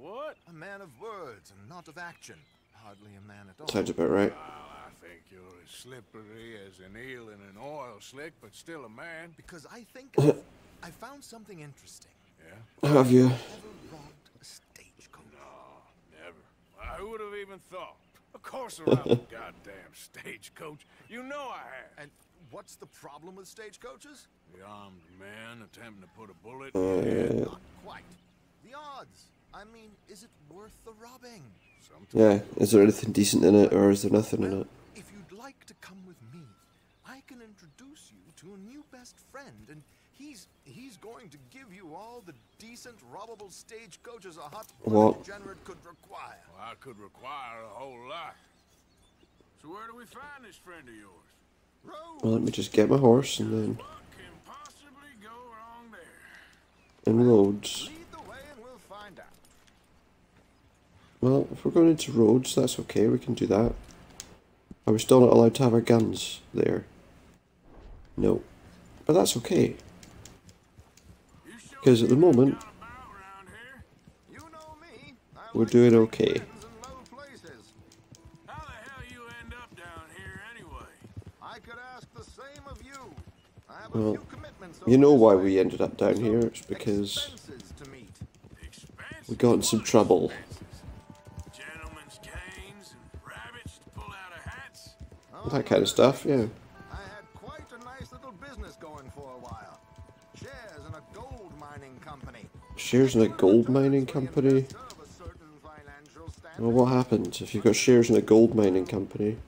What? A man of words and not of action. Hardly a man at all. Sounds about right. Well, I think you're as slippery as an eel in an oil slick, but still a man. Because I think uh. I've, found something interesting. Yeah? Have you? Ever robbed a stagecoach? No, never. Well, who would have even thought? Of course, I around the goddamn stagecoach. You know I have. And what's the problem with stagecoaches? The armed man attempting to put a bullet Oh, in your yeah. Not quite. The odds. I mean, is it worth the robbing? Sometimes. Yeah, is there anything decent in it, or is there nothing in it? If you'd like to come with me, I can introduce you to a new best friend, and he's he's going to give you all the decent, robbable stagecoaches a hot What? degenerate could require. Well, I could require a whole lot. So where do we find this friend of yours? Road. Well, let me just get my horse and then What can possibly go wrong there? in roads. Lead the way, and we'll find out. Well, if we're going into roads, that's okay. We can do that. Are we still not allowed to have our guns there? No, but that's okay. Because at the moment- got about round here? You know me. We're doing okay. friends in low places. How the hell you end up down here anyway? I could ask the same of you. I have Well, a few commitments. You know why we ended up down here? It's because expenses to meet. Expensive. we got in some trouble. That kind of stuff, yeah. I had quite a nice little business going for a while. Shares in a gold mining company. Shares in a gold mining company. Of a certain financial standing. Well, what happens if you've got shares in a gold mining company?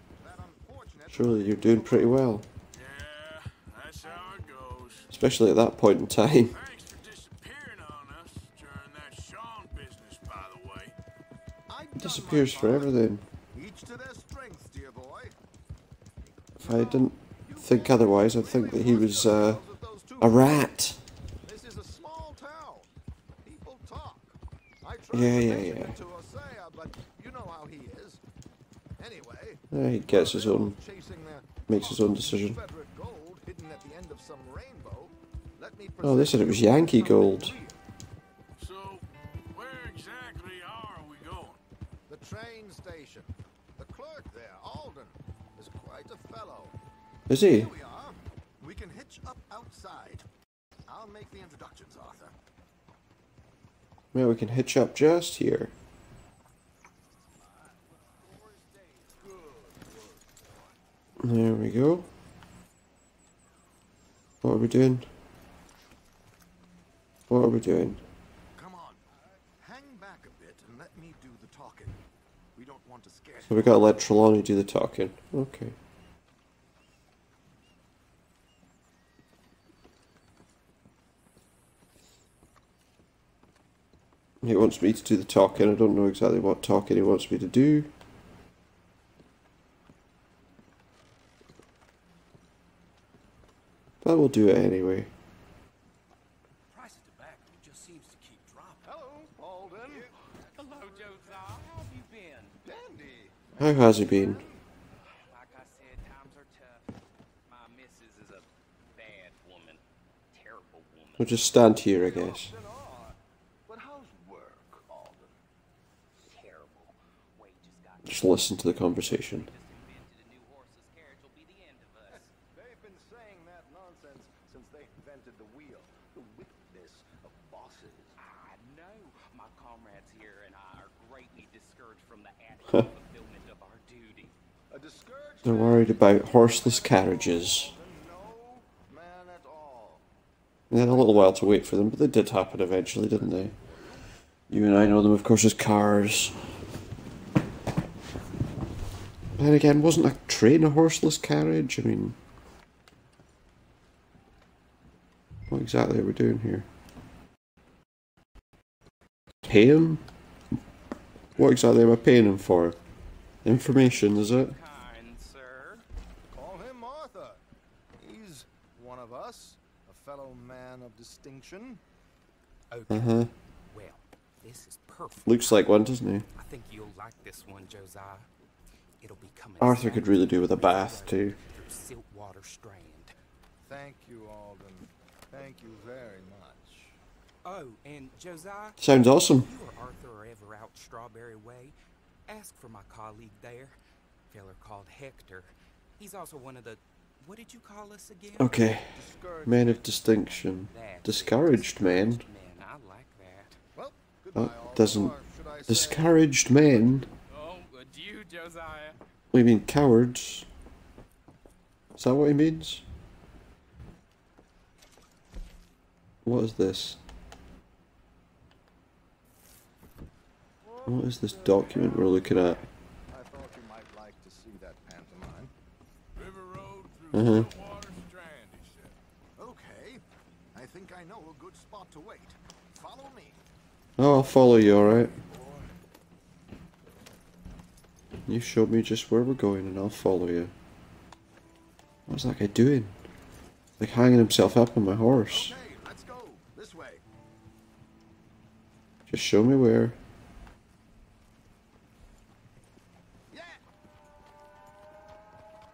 Surely you're doing pretty well, Yeah, that's how it goes. especially at that point in time. Disappears for disappearing on us during that Sean business, by the way. I've done Disappears my forever part. then. Each to their strengths, dear boy. If I didn't think otherwise, I'd think that he was uh, a rat. This is a small town. People talk. I Yeah, yeah, yeah. to Hosea, but you know how he is. Anyway, Yeah, he gets his own, makes his own decision. Confederate gold hidden at at the end of some rainbow, let me Oh, they said it was Yankee Gold. So, where exactly are we going? The train station. The clerk there, Alden, is quite a fellow. Is he? Here we are. We can hitch up outside. I'll make the introductions, Arthur. Well, we can hitch up just here. There we go. What are we doing? What are we doing? Come on. Hang back a bit and let me do the talking. We don't want to scare So we gotta let Trelawny do the talking. Okay. He wants me to do the talking. I don't know exactly what talking he wants me to do. But we'll do it anyway. How has he been? Like I said, times are tough. My missus is a bad woman. Terrible woman. We'll just stand here, I guess. Often are. But how's work, Alden? Terrible. Wages got Just listen to the conversation. just invented a new horseless carriage will be the end of us. They've been saying that nonsense since they invented the wheel. The witness of bosses. I know. My comrades here and I are greatly discouraged from the adequate fulfillment of our duty. A discouraged They're worried about horseless carriages. They had a little while to wait for them, but they did happen eventually, didn't they? You and I know them, of course, as cars. Then again, wasn't a train a horseless carriage? I mean, what exactly are we doing here? Pay him? What exactly am I paying him for? Information, is it? Kind sir. Call him Arthur. He's one of us, a fellow man of distinction. Okay. Uh huh. Well, this is perfect. Looks like one, doesn't he? I think you'll like this one, Josiah. It'll be coming. Arthur could really do with a bath, too. Stillwater Strand. Thank you, Alden. Thank you very much. Oh, and Josiah, Sounds awesome. if you or Arthur are ever out Strawberry Way, ask for my colleague there. Feller called Hector. He's also one of the. What did you call us again? Okay. Men of distinction. Discouraged men. discouraged men. I like that. Well, goodbye, Oh, doesn't. or should I say- Discouraged men? Oh, adieu, Josiah. What mean, cowards? Is that what he means? What is this? What is this document we're looking at? I thought you might like to see that pantomime. River Road through. Stillwater Strand, he said. Okay, I think I know a good spot to wait. Follow me. Oh, I'll follow you, alright. You show me just where we're going and I'll follow you. What's that guy doing? Like hanging himself up on my horse. Okay, let's go. This way. Just show me where.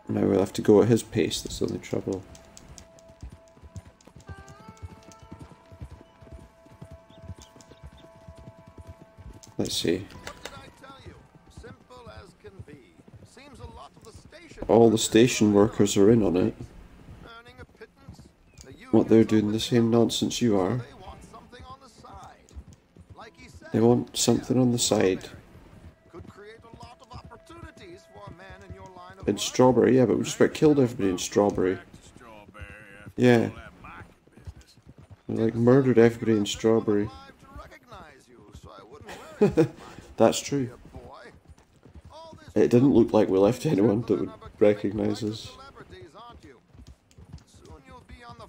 Now we'll have to go at his pace, that's the only trouble. Let's see. All the station workers are in on it. What, they're doing the same nonsense you are. They want something on the side. In. Strawberry, yeah, but we just about killed everybody in Strawberry. Yeah. We like murdered everybody in Strawberry. That's true. It didn't look like we left anyone that would recognise us.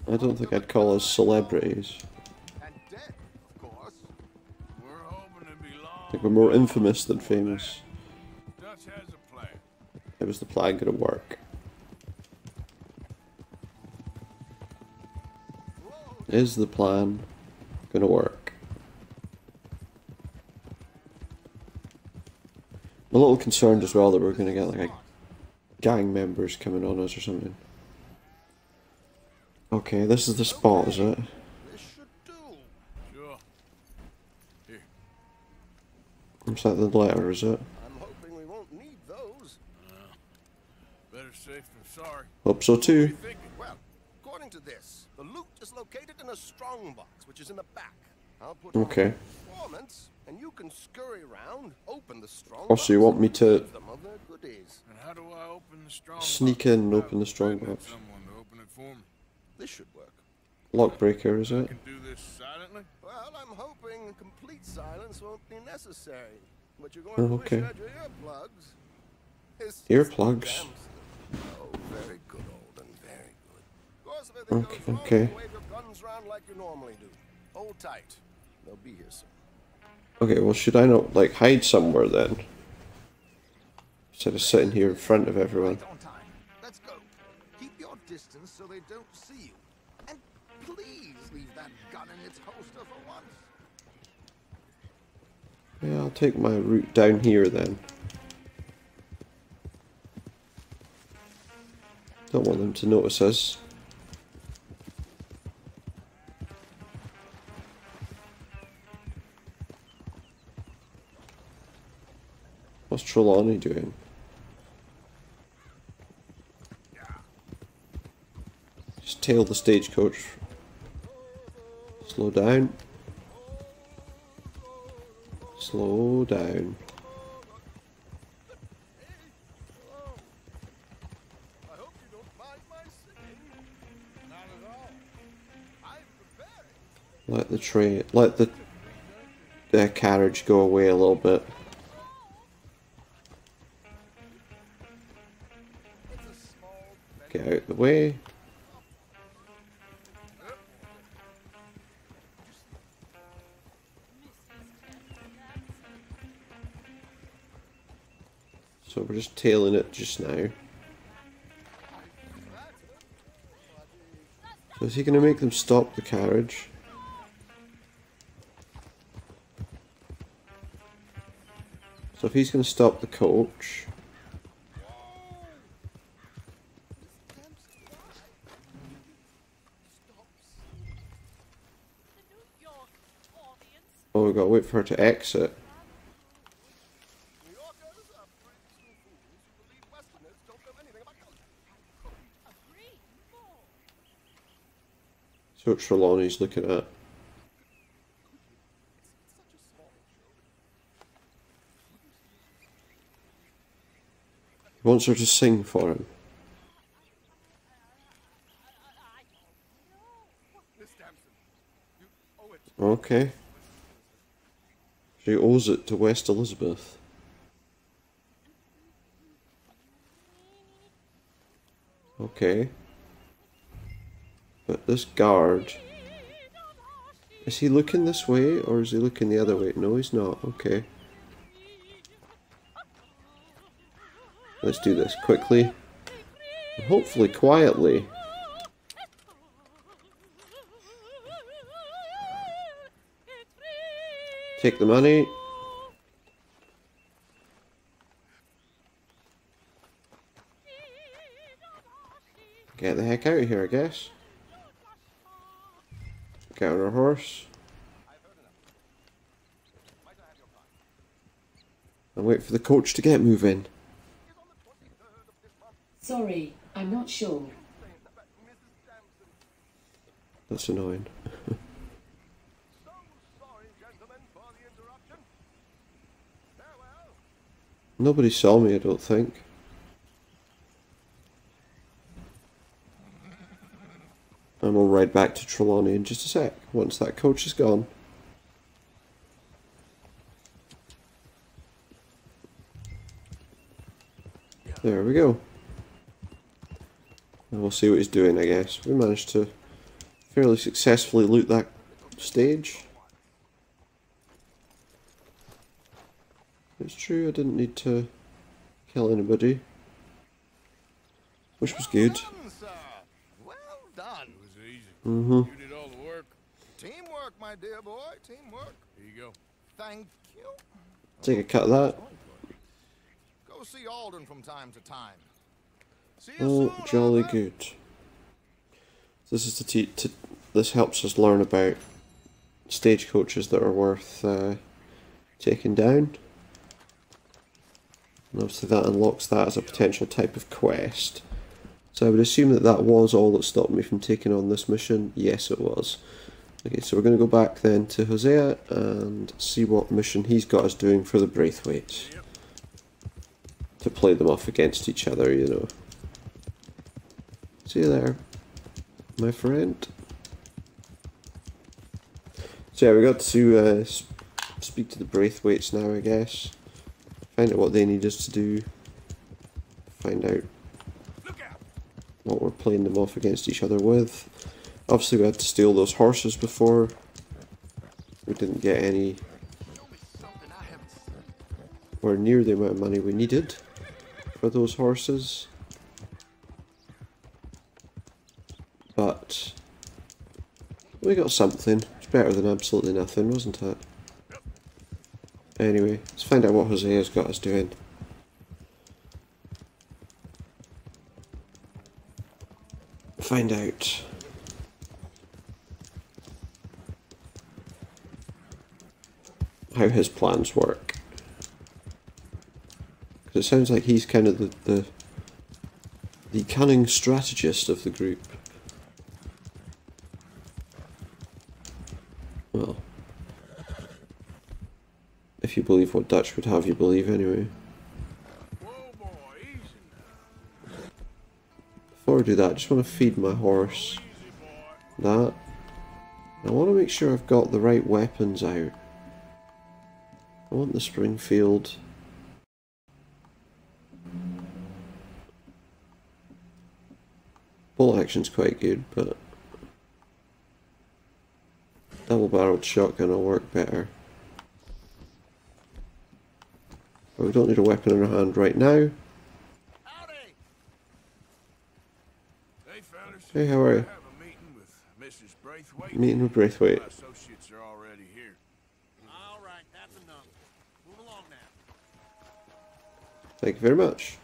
I don't think I'd call us celebrities. I think we're more infamous than famous. It was the plan gonna work? Is the plan gonna work? I'm a little concerned as well that we're gonna get like gang members coming on us or something. Okay, this is the spot, is it? Here. Is that the letter, is it? I'm hoping we won't need those. Better safe than sorry. Hope so too. Well, according to this, the loot is located in a strong box, which is in the back. I'll put Okay. on performance, and you can scurry around, open the strong Oh, so you want me to give them of their goodies. And how do I open the strong sneak in and open the strong box? Someone to open it for me. This should work. Lockbreaker, is I it? can do this silently. Well, I'm hoping complete silence won't be necessary. But you're going Oh, to okay. wish you had your earplugs. It's Earplugs? Damn still. Oh, very good, Alden, very good. Of course, if anything Okay, okay. wave your guns around like you normally do. Hold tight. They'll be here soon. Okay, well, should I not, like, hide somewhere then? Instead of sitting here in front of everyone. Right on time. Let's go. Keep your distance so they don't see you. And please leave that gun in its holster for once. Yeah, I'll take my route down here then. Don't want them to notice us. What's Trelawny doing? Just tail the stagecoach. Slow down. Slow down. Let the train, let the carriage go away a little bit. Get out the way. So we're just tailing it just now. So is he going to make them stop the carriage? So if he's going to stop the coach, oh, we've got to wait for her to exit. So Trelawny's looking at. Wants her to sing for him. Okay. She owes it to West Elizabeth. Okay. But this guard. Is he looking this way or is he looking the other way? No, he's not. Okay. Let's do this quickly. Hopefully quietly. Take the money. Get the heck out of here, I guess. Get on our horse. And wait for the coach to get moving. Sorry, I'm not sure. That's annoying. Nobody saw me, I don't think. And we'll ride back to Trelawny in just a sec, once that coach is gone. There we go. And we'll see what he's doing, I guess. We managed to fairly successfully loot that stage. It's true, I didn't need to kill anybody. Which was good. Well done. It was easy. Mm-hmm. You did all the work. Teamwork, my dear boy. Teamwork. Here you go. Thank you. Take a cut of that. Go see Alden from time to time. Oh, jolly good. This is to, te- to this helps us learn about stagecoaches that are worth uh, taking down. And obviously that unlocks that as a potential type of quest. So I would assume that that was all that stopped me from taking on this mission. Yes, it was. Okay, so we're going to go back then to Hosea and see what mission he's got us doing for the Braithwaites. To play them off against each other, you know. See you there, my friend. So yeah, we got to uh, speak to the Braithwaites now, I guess. Find out what they need us to do. Find out what we're playing them off against each other with. Obviously we had to steal those horses before. We didn't get any or near the amount of money we needed for those horses. But we got something. It's better than absolutely nothing, wasn't it? Anyway, let's find out what Hosea's got us doing. Find out. How his plans work. Because it sounds like he's kind of the, the the cunning strategist of the group. Well, if you believe what Dutch would have you believe anyway. Before I do that, I just want to feed my horse that. I want to make sure I've got the right weapons out. I want the Springfield. Bolt action's quite good, but double barreled shotgun will work better. But we don't need a weapon in our hand right now. Hey, how are you? Mrs. Braithwaite. Meeting with Braithwaite. Associates are already here. All right, that's enough. Move along now. Thank you very much.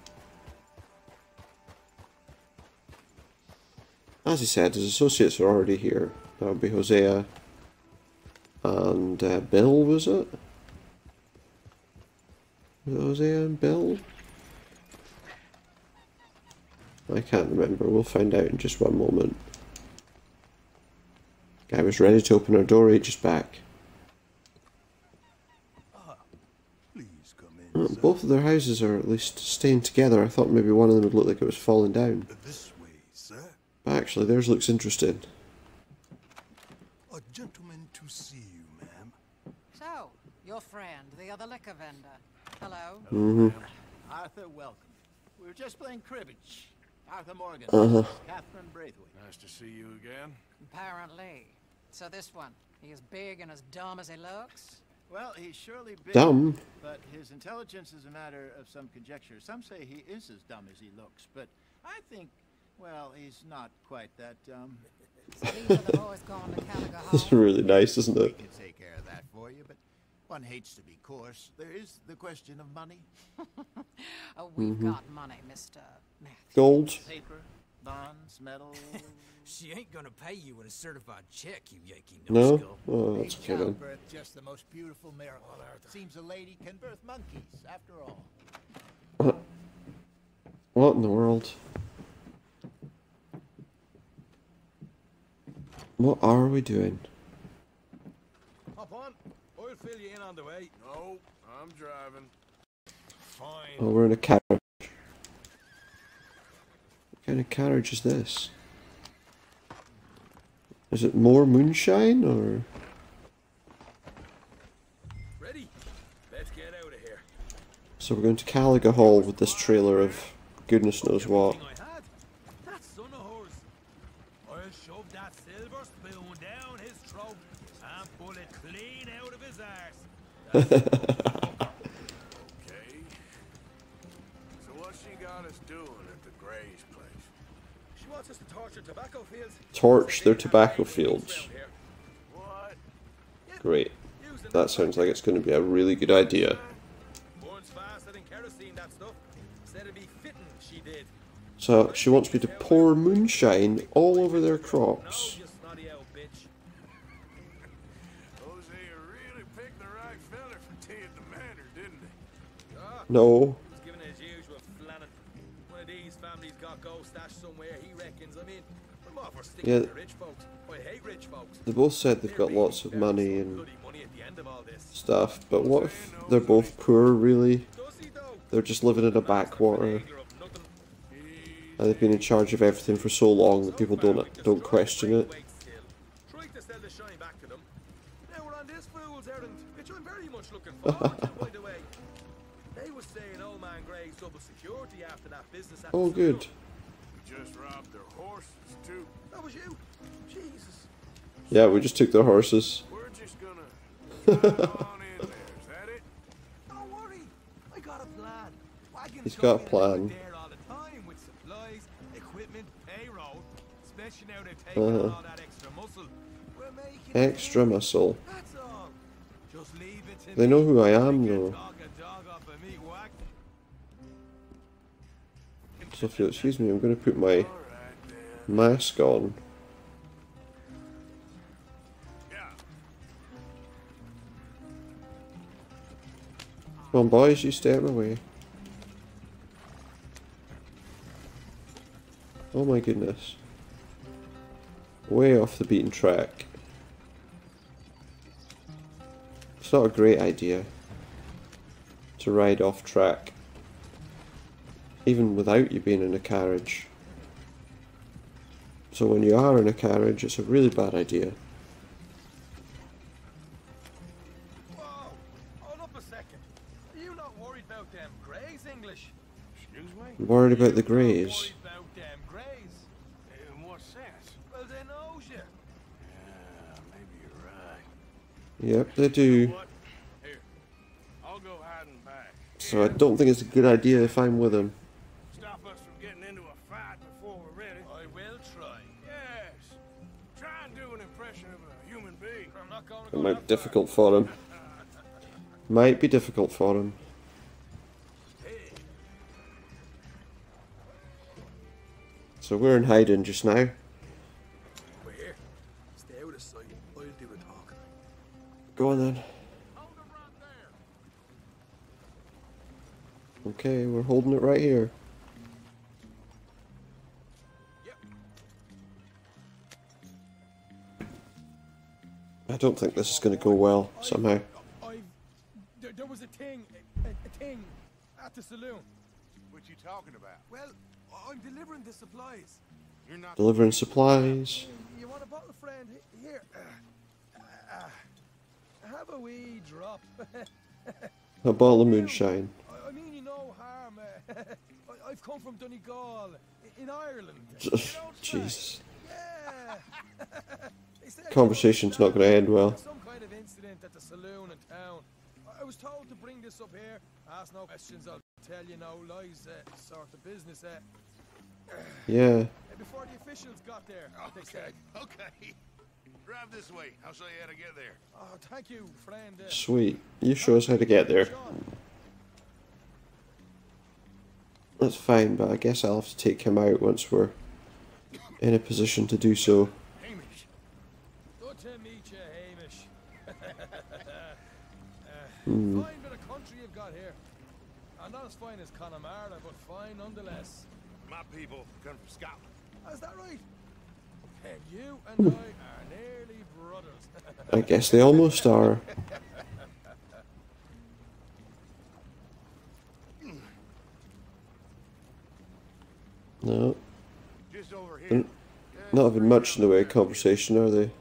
As he said, his associates are already here. That would be Hosea and uh, Bill, was it? Was it and Bill? I can't remember. We'll find out in just one moment. Guy was ready to open our door, reaches back. Both of their houses are at least staying together. I thought maybe one of them would look like it was falling down. This way, sir. But actually, theirs looks interesting. Other liquor vendor. Hello. Mm-hmm. Arthur, welcome. We were just playing cribbage. Arthur Morgan. Uh-huh. Catherine Braithwaite. Nice to see you again. Apparently. So this one, he is big and as dumb as he looks? Well, he's surely big. Dumb? But his intelligence is a matter of some conjecture. Some say he is as dumb as he looks, but I think, well, he's not quite that dumb. So the boys going to Caliga It's really nice, isn't We it? can take care of that for you, but one hates to be coarse. There is the question of money. Oh, we've Mhm. got money, Mr. Matthews. Gold. Paper, bonds, metal. She ain't gonna pay you with a certified check, you Yankee No? no Oh, that's Made okay then. just the most beautiful miracle. Seems a lady can birth monkeys, after all. What? What in the world? What are we doing? Hop fill you in on the way. No, I'm driving. Fine. Oh, we're in a carriage. What kind of carriage is this? Is it more moonshine or? Ready? Let's get out of here. So we're going to Caliga Hall with this trailer of goodness knows what. Okay. So what she got us doing at the Gray's place? She wants us to torture tobacco fields. Torch their tobacco fields. Great. That sounds like it's going to be a really good idea. So she wants me to pour moonshine all over their crops. You snotty old bitch. Hosea really picked the right feller for tea at the manor, didn't he? Ah, No. He's giving his usual flannin. One of these families got gold stashed somewhere, he reckons. I mean, I'm all for sticking Yeah. to the rich folks. I hate rich folks. They both said they've got lots of money and money at the end of all this. stuff, but what if they're both poor, really? Does he though? They're just living in a backwater, Angler of nothing. and they've been in charge of everything for so long that people don't don't question it. that business at the Oh, good. We just robbed their horses, too. That was you. Jesus. Yeah, we just took their horses. We're just gonna drive on in there. Is that it? Don't worry. I got a plan. Wagons He's go got a plan. there all the time with supplies, equipment, payroll. Especially now they're taking uh-huh. all that extra muscle. We're making Extra muscle. That's all. Just leave it to They me. know who I am, though. Excuse me, I'm going to put my mask on. Come on, boys, you stay out of my way. Oh my goodness. Way off the beaten track. It's not a great idea to ride off track, even without you being in a carriage. So when you are in a carriage, it's a really bad idea. Whoa! Hold up a second. Are you not worried about them greys, English? Excuse me? I'm worried about the greys. about them greys. In what sense? Well, they knows you. Yeah, maybe you're right. Yep, they do. Here. I'll go hiding back. So I don't think it's a good idea if I'm with him. It might be difficult for him. Might be difficult for him. So we're in hiding just now. Go on then. Okay, we're holding it right here. I don't think this is going to go well somehow. I. There, there was a thing. A, a thing. At the saloon. What you talking about? Well, I'm delivering the supplies. You're not Delivering supplies. You want a bottle, friend? Here. Uh, uh, have a wee drop. A bottle of moonshine. I- I mean, you know harm. Uh, I- I've come from Donegal, in Ireland. Jesus. Yeah. Conversation's not going to end well. Some kind of incident at the saloon in town. I- I was told to bring this up here. Ask no questions. I'll tell you no lies. Uh, sort of business. Uh, Yeah. before the officials got there, they said. Okay. Drive this way. I'll show you how to get there. Oh, thank you, friend. Uh, Sweet. You show us how to get there. That's fine, but I guess I'll have to take him out once we're in a position to do so. Hamish. Good to meet you, Hamish. uh, Hmm. Fine bit of country you've got here. Uh, not as fine as Connemara, but fine nonetheless. My people come from Scotland. Is that right? And you and I are nearly brothers. I guess they almost are. No, Just over here. they're not having much in the way of conversation, are they?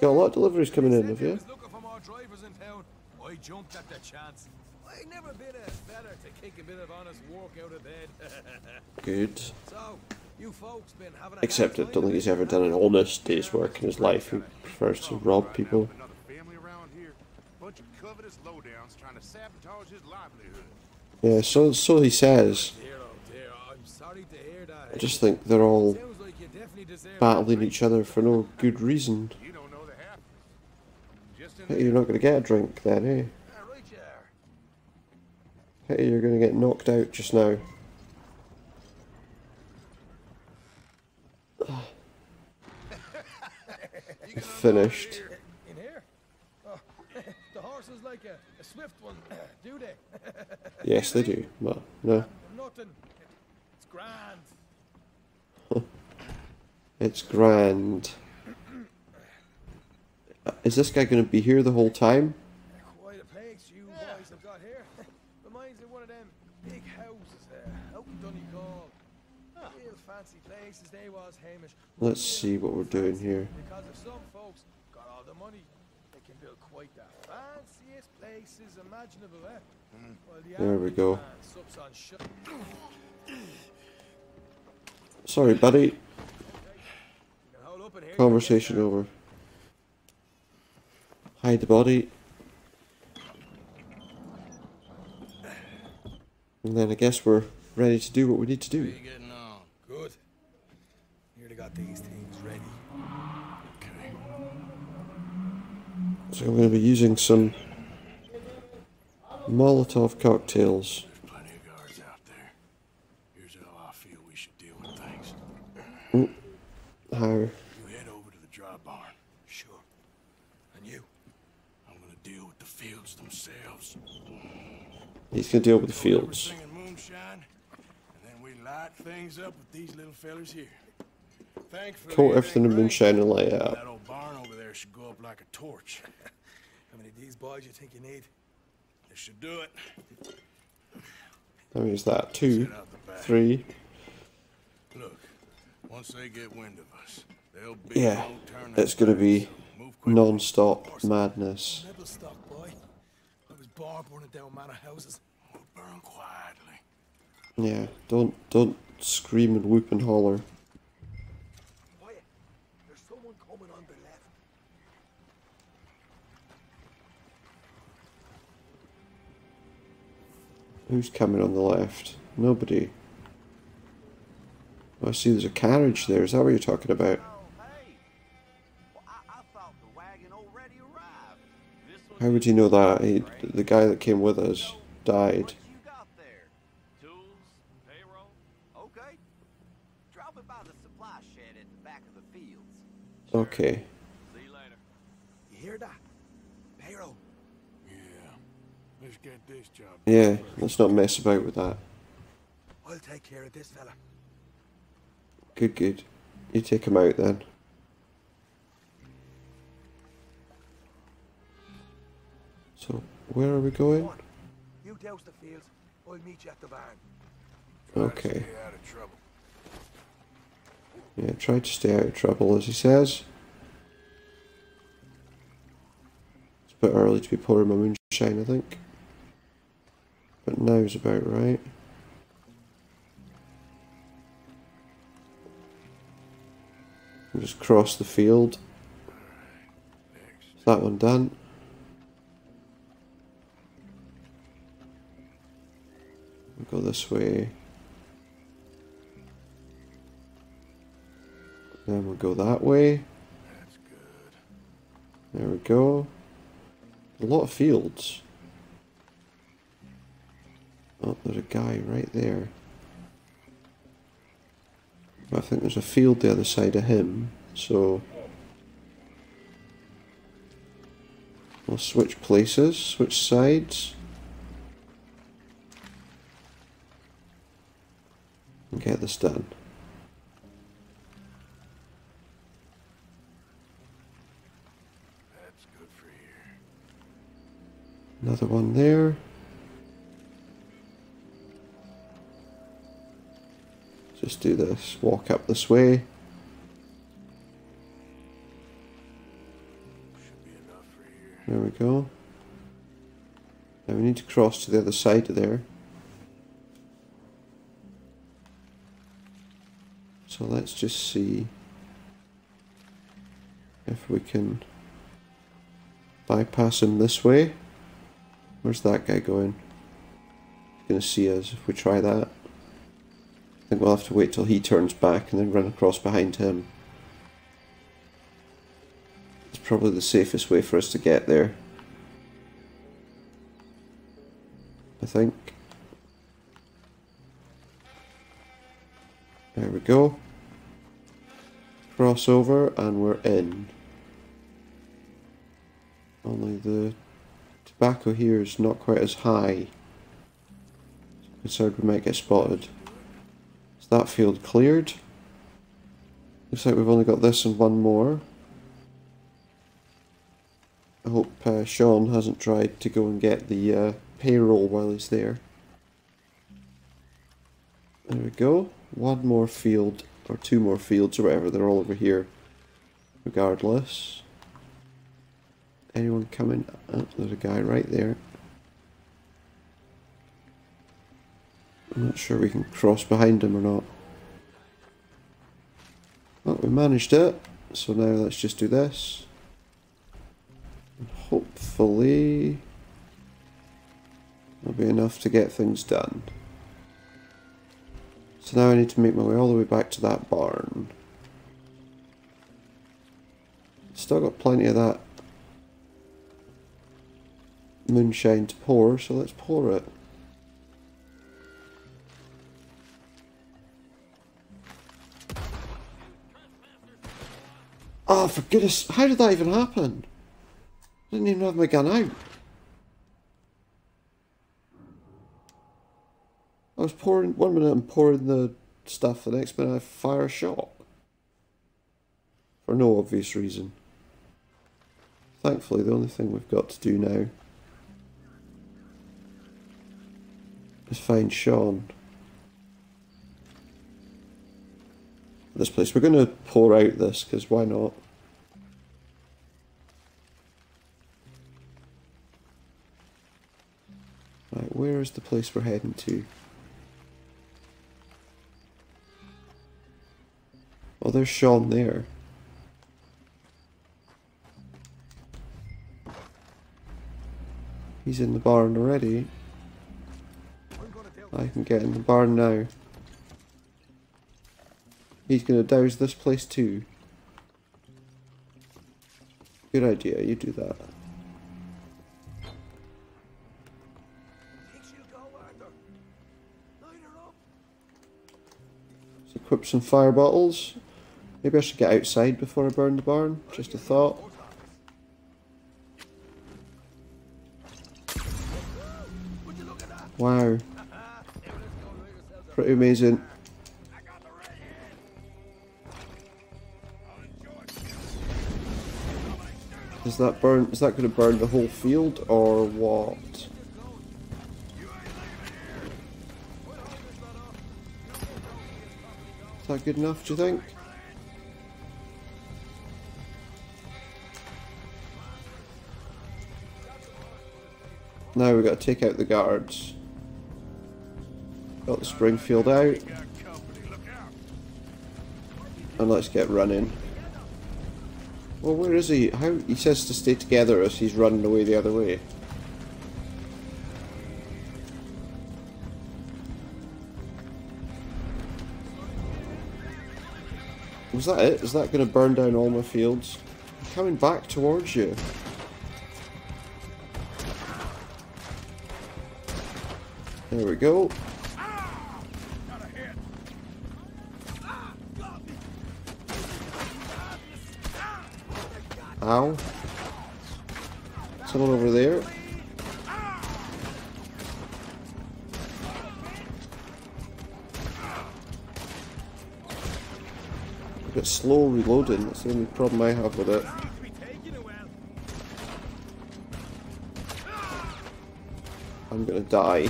Got a lot of deliveries coming in, have you? was looking for more drivers in town. I jumped at the chance. I never been a better to kick a bit of honest work out of bed. Good. so, you folks been having a Except I don't think he's ever done an honest day's work in his life. He prefers to rob people. Another family around here. Bunch of covetous lowdowns trying to sabotage his livelihood. Yeah, so so he says. Dear, oh dear, I'm sorry to hear that. I just think they're all Sounds like you definitely deserve battling each other for no good reason. You don't know the half. You're not going to get a drink then, eh? Hey, you're gonna get knocked out just now. Finished. In here? Oh, the horses like a, a swift one, do they? Yes, they do, but no. Nothing. It's grand. It's grand. Uh, Is this guy gonna be here the whole time? Quite a place you boys have got here. Reminds me of one of them big houses uh, out in Donegal. Real fancy places they was, Hamish. Let's see what we're doing here. Because if some folks got all the money, they can build quite the fanciest places imaginable, eh? While the There we go. man sups on. Sorry, buddy. You can hold up in here, Conversation over. Hide the body. And then I guess we're ready to do what we need to do. Good. Here they got these things ready. So I'm going to be using some Molotov cocktails. Plenty of guards out there. Here's how I feel we should deal with things. How? You head over to the dry barn. Sure. And you? I'm gonna deal with the fields themselves. He's to deal with the fields. Everything moonshine, and then we light things up with these little fellers here. Thankfully, Coat everything in moonshine and light it raining. up. That old barn over there should go up like a torch. How many of these boys you think you need? This should do it. How many is that? Two? Three? Look, once they get wind of us, they'll be Yeah. It's going to be so move quick. non-stop madness. Nibble stock, boy. I was born burning down manor houses. We'll burn quietly. Yeah, don't don't scream and whoop and holler. Quiet. There's someone coming on the left. Who's coming on the left? Nobody. Oh, I see there's a carriage there. Is that what you're talking about? How would you know that? He, the guy that came with us died. Okay. Drop it by the supply shed at the back of the fields. Okay. See you later. You hear that? Payroll. Yeah. Let's get this job. Yeah, let's not mess about with that. I'll take care of this fella. Good, good. You take him out then. Where are we going? You douse the fields. I'll meet you at the barn. Okay. Stay out of trouble. Yeah, try to stay out of trouble, as he says. It's a bit early to be pouring my moonshine, I think. But now's about right. Just cross the field. Is that one done? We'll go this way. Then we'll go that way. There we go. A lot of fields. Oh, there's a guy right there. I think there's a field the other side of him, so... We'll switch places, switch sides. And get this done. That's good for here. Another one there. Just do this. Walk up this way. There we go. Now we need to cross to the other side of there. So let's just see if we can bypass him this way. Where's that guy going? He's going to see us if we try that. I think we'll have to wait till he turns back and then run across behind him. It's probably the safest way for us to get there. I think. There we go. Cross over and we're in. Only the tobacco here is not quite as high. Concerned we might get spotted. Is that field cleared? Looks like we've only got this and one more. I hope uh, Sean hasn't tried to go and get the uh, payroll while he's there. There we go. One more field, or two more fields, or whatever. They're all over here. Regardless. Anyone coming? Oh, there's a guy right there. I'm not sure we can cross behind him or not. Well, we managed it. So now let's just do this. And hopefully... That'll be enough to get things done. So now I need to make my way all the way back to that barn. Still got plenty of that moonshine to pour, so let's pour it. Oh, for goodness, how did that even happen? I didn't even have my gun out. I was pouring, one minute I'm pouring the stuff, the next minute I fire a shot. For no obvious reason. Thankfully, the only thing we've got to do now is find Sean. This place. We're going to pour out this, because why not? Right, where is the place we're heading to? Oh, there's Sean there. He's in the barn already. I can get in the barn now. He's gonna douse this place too. Good idea, you do that. Let's equip some fire bottles. Maybe I should get outside before I burn the barn. Just a thought. Wow. Pretty amazing. Is that burn? Is that going to burn the whole field or what? Is that good enough? Do you think? Now we've got to take out the guards. Got the Springfield out. And let's get running. Well, where is he? How He says to stay together as he's running away the other way. Was that it? Is that going to burn down all my fields? coming back towards you. There we go. Ow. Someone over there. A bit slow reloading, that's the only problem I have with it. I'm gonna die.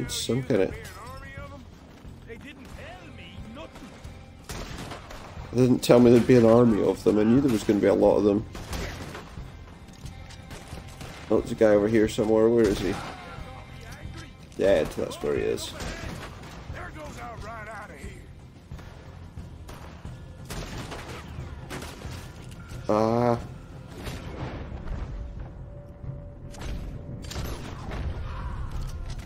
Need some kind of. They didn't tell me there'd be an army of them. I knew there was going to be a lot of them. Oh, there's a guy over here somewhere. Where is he? Dead. That's where he is.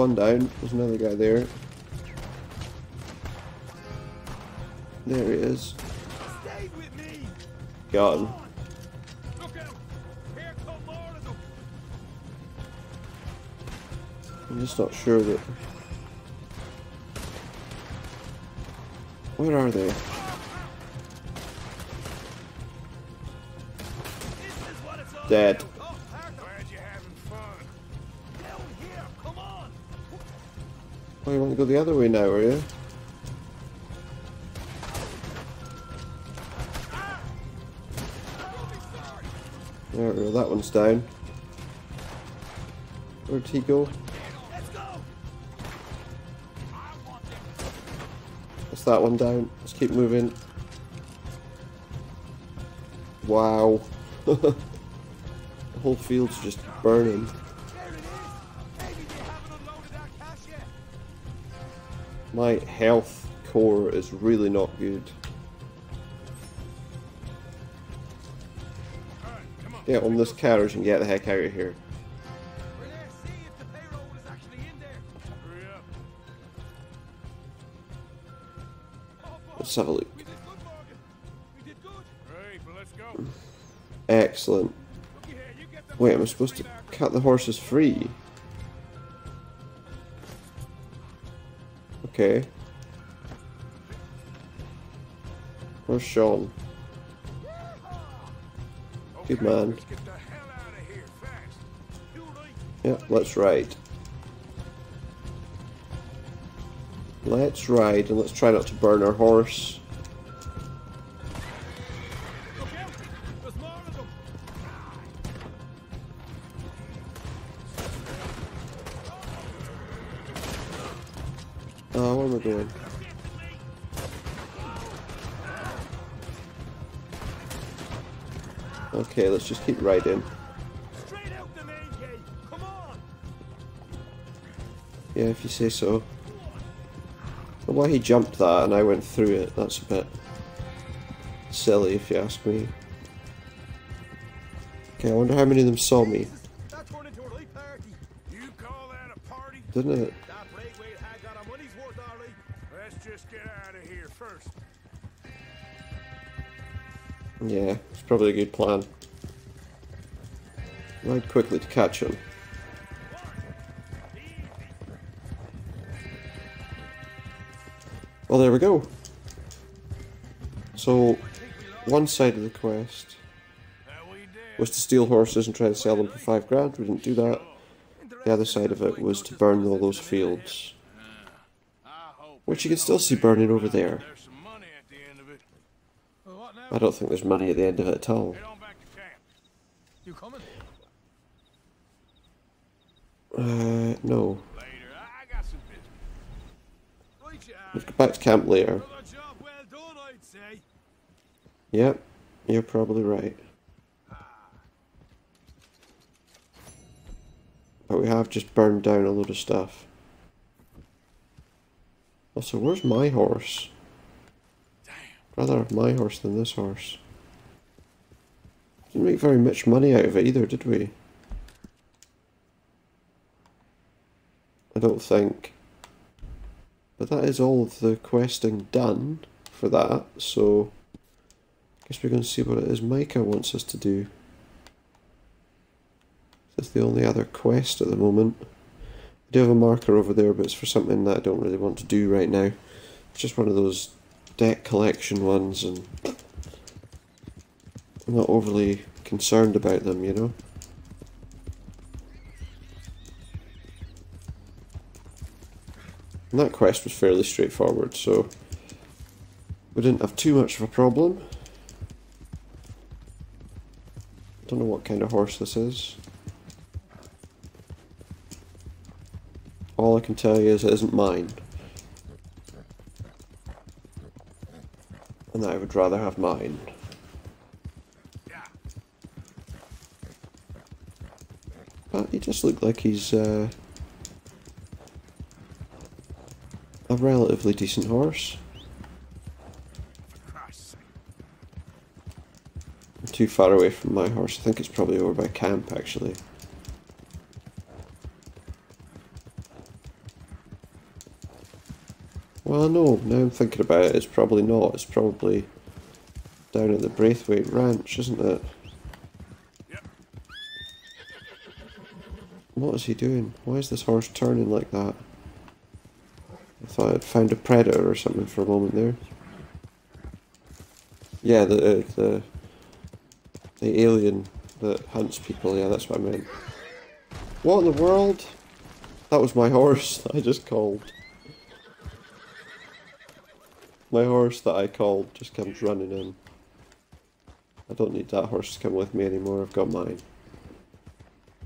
one down. There's another guy there. There he is. Got him. I'm just not sure that... Where are they? Dead. To go the other way now, are you? There we go, that one's down. Where'd he go? That's that one down. Let's keep moving. Wow. the whole field's just burning. My health core is really not good. Get on this carriage and get the heck out of here. Let's have a look. Excellent. Wait, am I supposed to cut the horses free? Okay. Where's Sean? Good man. Yeah, let's ride. Let's ride and let's try not to burn our horse. Keep riding. Yeah, if you say so. But why he jumped that and I went through it, that's a bit silly if you ask me. Okay, I wonder how many of them saw me. Didn't it? Let's just get out of here first. Yeah, it's probably a good plan. Ride quickly to catch him. Well, there we go. So, one side of the quest was to steal horses and try to sell them for five grand. We didn't do that. The other side of it was to burn all those fields. Which you can still see burning over there. I don't think there's money at the end of it at all. Uh, no. Let's go back to camp later. Yep, you're probably right. But we have just burned down a load of stuff. Also, where's my horse? rather have my horse than this horse. Didn't make very much money out of it either, did we? I don't think. But that is all of the questing done for that, so I guess we're going to see what it is Micah wants us to do. That's the only other quest at the moment. I do have a marker over there, but it's for something that I don't really want to do right now. It's just one of those deck collection ones, and I'm not overly concerned about them, you know? And that quest was fairly straightforward, so we didn't have too much of a problem. Don't know what kind of horse this is. All I can tell you is it isn't mine. And I would rather have mine. But he just look like he's uh, a relatively decent horse. too far away from my horse. I think it's probably over by camp actually. Well, no, now I'm thinking about it, it's probably not. It's probably down at the Braithwaite Ranch, isn't it? What is he doing? Why is this horse turning like that? I thought I'd found a predator or something for a moment there. Yeah, the uh, the the alien that hunts people. Yeah, that's what I meant. What in the world? That was my horse that I just called. My horse that I called just comes running in. I don't need that horse to come with me anymore. I've got mine.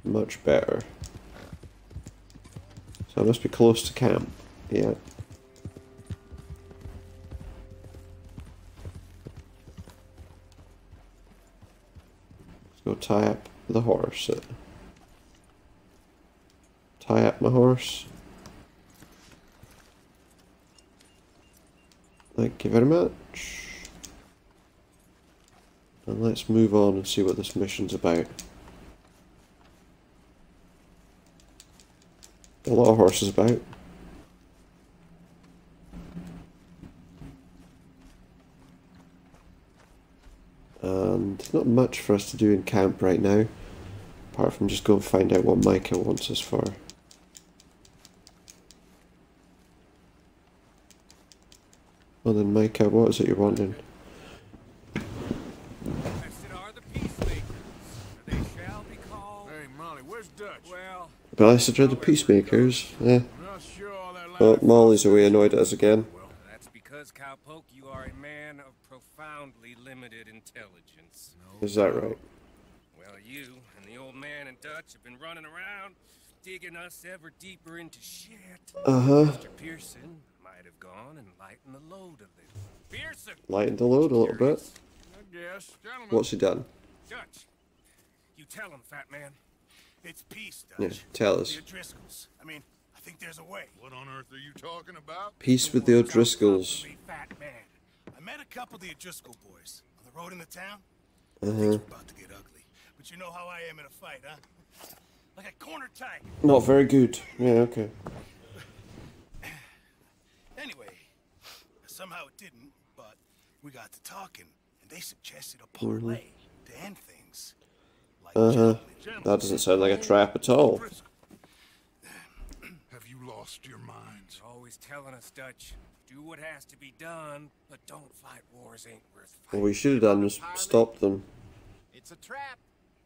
Much better. So I must be close to camp. Yeah. Let's go tie up the horse. Tie up my horse. Thank you very much. And let's move on and see what this mission's about. A lot of horses about. And not much for us to do in camp right now, apart from just go and find out what Micah wants us for. Well then Micah, what is it you're wanting? Blessed are the peacemakers. Yeah. Well, I said, rather, peacemakers. Well, Molly's away annoyed at us again. That's because, Cowpoke, you are a man of profoundly limited intelligence. Is that right? Well, you and the old man and Dutch have been running around, digging us ever deeper into shit. Uh-huh. Mr. Pearson might have gone and lightened the load a little. Pearson! Lightened the load a little bit. I guess. Gentlemen. What's he done? Dutch, you tell him, fat man. It's peace, Dutch. Yeah, tell us. The O'Driscolls. I mean, I think there's a way. What on earth are you talking about? Peace with the O'Driscolls. Fat man. I met a couple of the O'Driscoll boys on the road in the town. Uh-huh. About to get ugly. But you know how I am in a fight, huh? Like a corner tiger. Not very good. Yeah, okay. Anyway, somehow it didn't, but we got to talking, and they suggested a parlay to end things. Uh-huh. That doesn't sound like a trap at all. Have you lost your minds? You're always telling us, Dutch. Do what has to be done, but don't fight wars ain't worth What we should have done was stop them. It's a trap.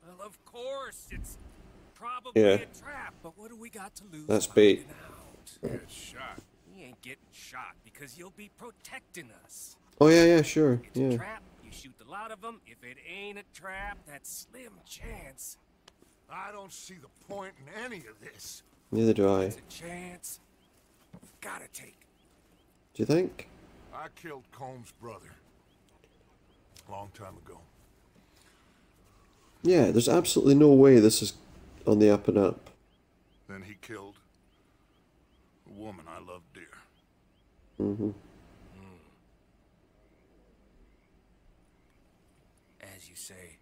Well, of course, it's probably Yeah. a trap, but what do we got to lose? That's bait. Get shot. We ain't getting shot because you'll be protecting us. Oh yeah, yeah, sure. It's a Yeah. trap. You shoot a lot of them. If it ain't a trap, that's slim chance. I don't see the point in any of this. Neither do I. It's a chance. Gotta take. Do you think? I killed Colm's brother. a Long time ago. Yeah, there's absolutely no way this is on the up and up. Then he killed a woman I loved dear. Mm-hmm. As you say,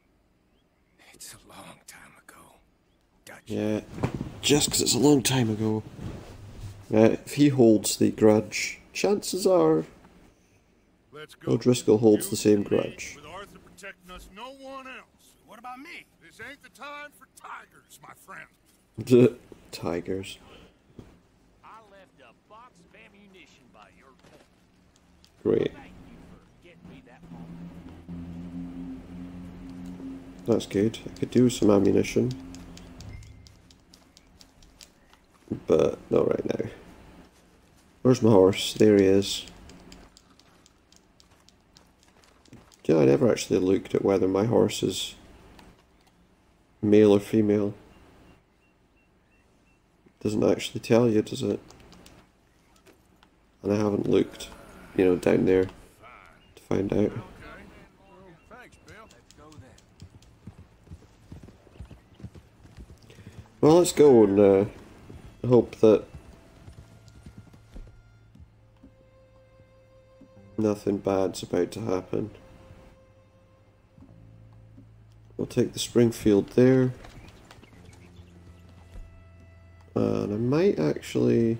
it's a long time ago. Dutch. Yeah. Just 'cause it's a long time ago. Yeah, if he holds the grudge, chances are O'Driscoll holds the same grudge. With Arthur protecting us, no one else. What about me? This ain't the time for tigers, my friend. Tigers. I left a box of ammunition by your tent. Great. Thank you for getting me that That's good. I could do some ammunition. But not right now. Where's my horse? There he is. Yeah, I never actually looked at whether my horse is male or female. Doesn't actually tell you, does it? And I haven't looked, you know, down there to find out. Well, let's go and uh, hope that nothing bad's about to happen. We'll take the Springfield there. And I might actually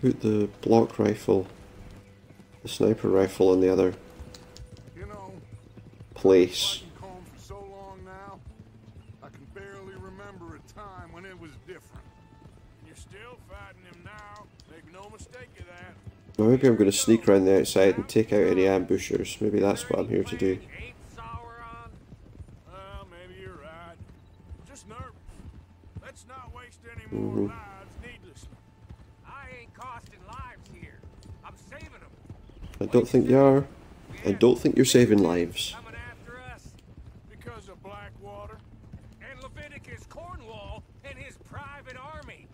put the block rifle, the sniper rifle in the other You know, place. Or maybe I'm going to sneak around the outside and take out any ambushers. Maybe that's what I'm here to do. Well, maybe you're right. Just nervous. Let's not waste any more Mhm. I ain't costing lives here. I'm saving them. I don't think you are. I don't think you're saving lives. Coming after us. Because of Blackwater. And Leviticus Cornwall and his private army.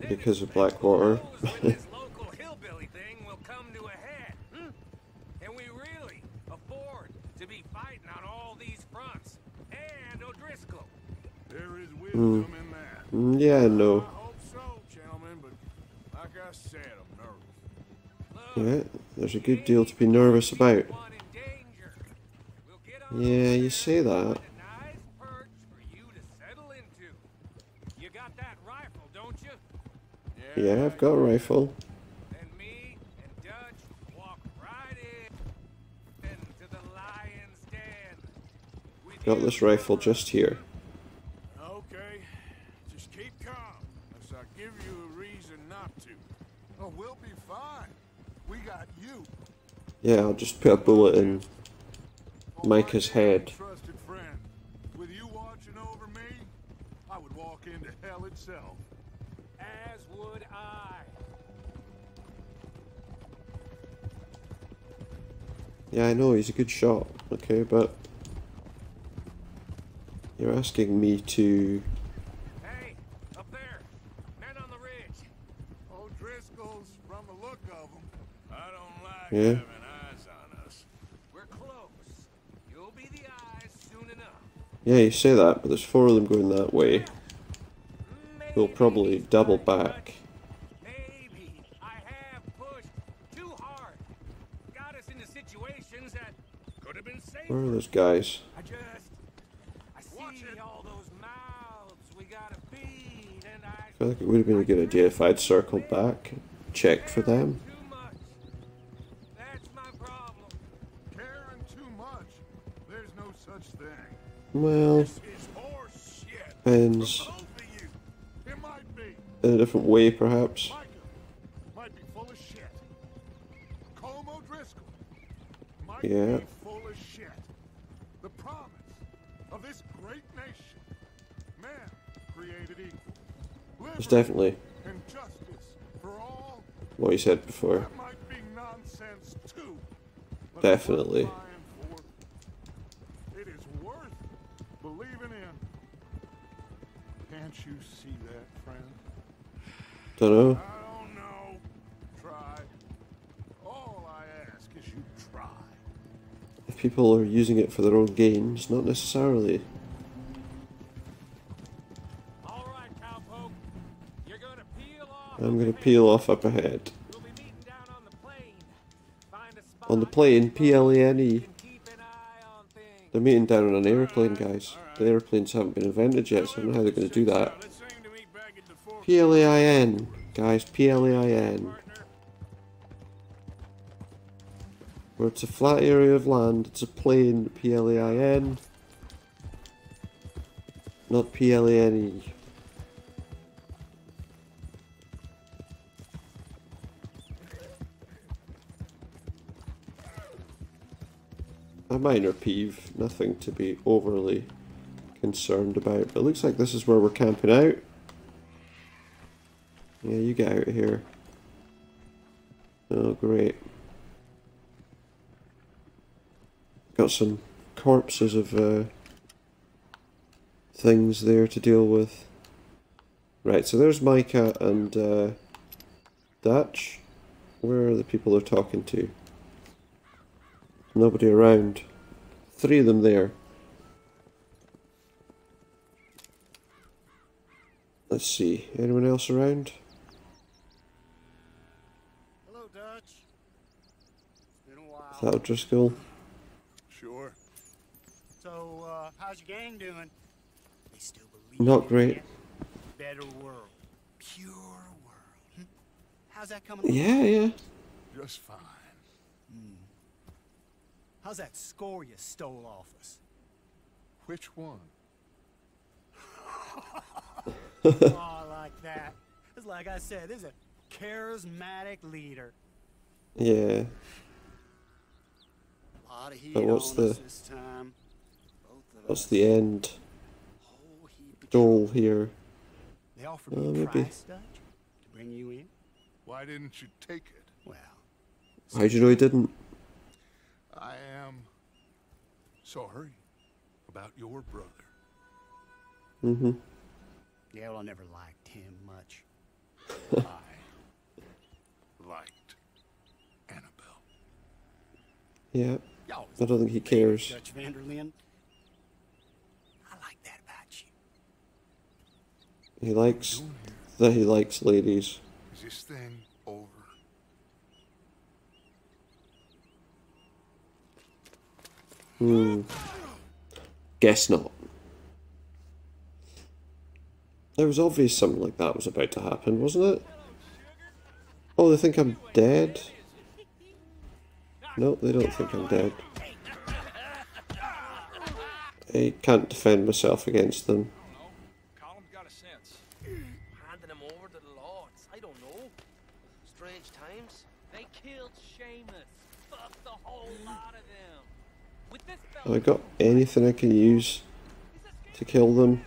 Because of Blackwater. this local hillbilly thing will come to a head. Hmm? And we really afford to be fighting on all these fronts. And O'Driscoll. There is Hmm. wisdom in that. Mm, Yeah, no. I hope so, gentlemen, but like I said, I'm nervous. Yeah, there's a good deal to be nervous about. Yeah, you say that. You got that rifle, don't you? Yeah, I've got a rifle. And me and Dutch walk right in into the lion's den. Got this rifle just here. Okay, just keep calm, unless I give you a reason not to. Oh, we'll be fine. We got you. Yeah, I'll just put a bullet in Micah's head. With you watching over me, I would walk into hell itself. As would I. Yeah, I know, he's a good shot. Okay, but... You're asking me to... Hey, up there. Men on the ridge. O'Driscoll's from the look of them. I don't like Yeah. having eyes on us. We're close. You'll be the eyes soon enough. Yeah, you say that, but there's four of them going that way. We'll probably double back. Maybe I have pushed too hard. Got us into situations that could have been safer. Where are those guys? I just I see all those mouths we gotta feed and I I feel like it would have been a good idea if I'd circled back, and checked for them. that's different way, perhaps. Might be full of shit. Colm O'Driscoll might Yeah. be full of shit. The promise of this great nation. Man created equal. It's definitely And justice for all. what you said before. That try. If people are using it for their own gains, not necessarily. I'm gonna peel off up ahead. On the plane, P L A N E. They're meeting down on an aeroplane, guys. The aeroplanes haven't been invented yet, so I don't know how they're gonna do that. P L A I N, guys, P L A I N. Where it's a flat area of land, it's a plain, P L A I N. Not P L A N E. A minor peeve, nothing to be overly concerned about. But it looks like this is where we're camping out. Yeah, you get out here. Oh, great. Got some corpses of uh, things there to deal with. Right, so there's Micah and uh, Dutch. Where are the people they're talking to? Nobody around. Three of them there. Let's see. Anyone else around? Hello, Dutch. It's been a while. Is that O'Driscoll? Sure. So, uh, how's your gang doing? They still believe Not great. Better world. Pure world. Hmm? How's that coming? Yeah, yeah. Just fine. How's that score you stole off us? Which one? oh, like that. It's like I said, this is a charismatic leader. Yeah. A lot of heat But what's on the- us this time. What's the end goal here? They offered Uh, me a maybe. price, Dutch, to bring you in. Why didn't you take it? Well, How'd you know he didn't? I am sorry about your brother. Mm-hmm. yeah, well, I never liked him much. I liked Annabelle. Yeah. You always I don't think he cares. Dutch van der Linde. I like that about you. He likes that he likes ladies. Is this thing over? Hmm. Guess not. There was obvious something like that was about to happen, wasn't it? Oh, they think I'm dead? No, they don't think I'm dead. I can't defend myself against them. Colm's got a sense. Handing him over to the lords. I don't know. Strange times. They killed Seamus. Fuck the whole lot of them. Have I got anything I can use to kill them?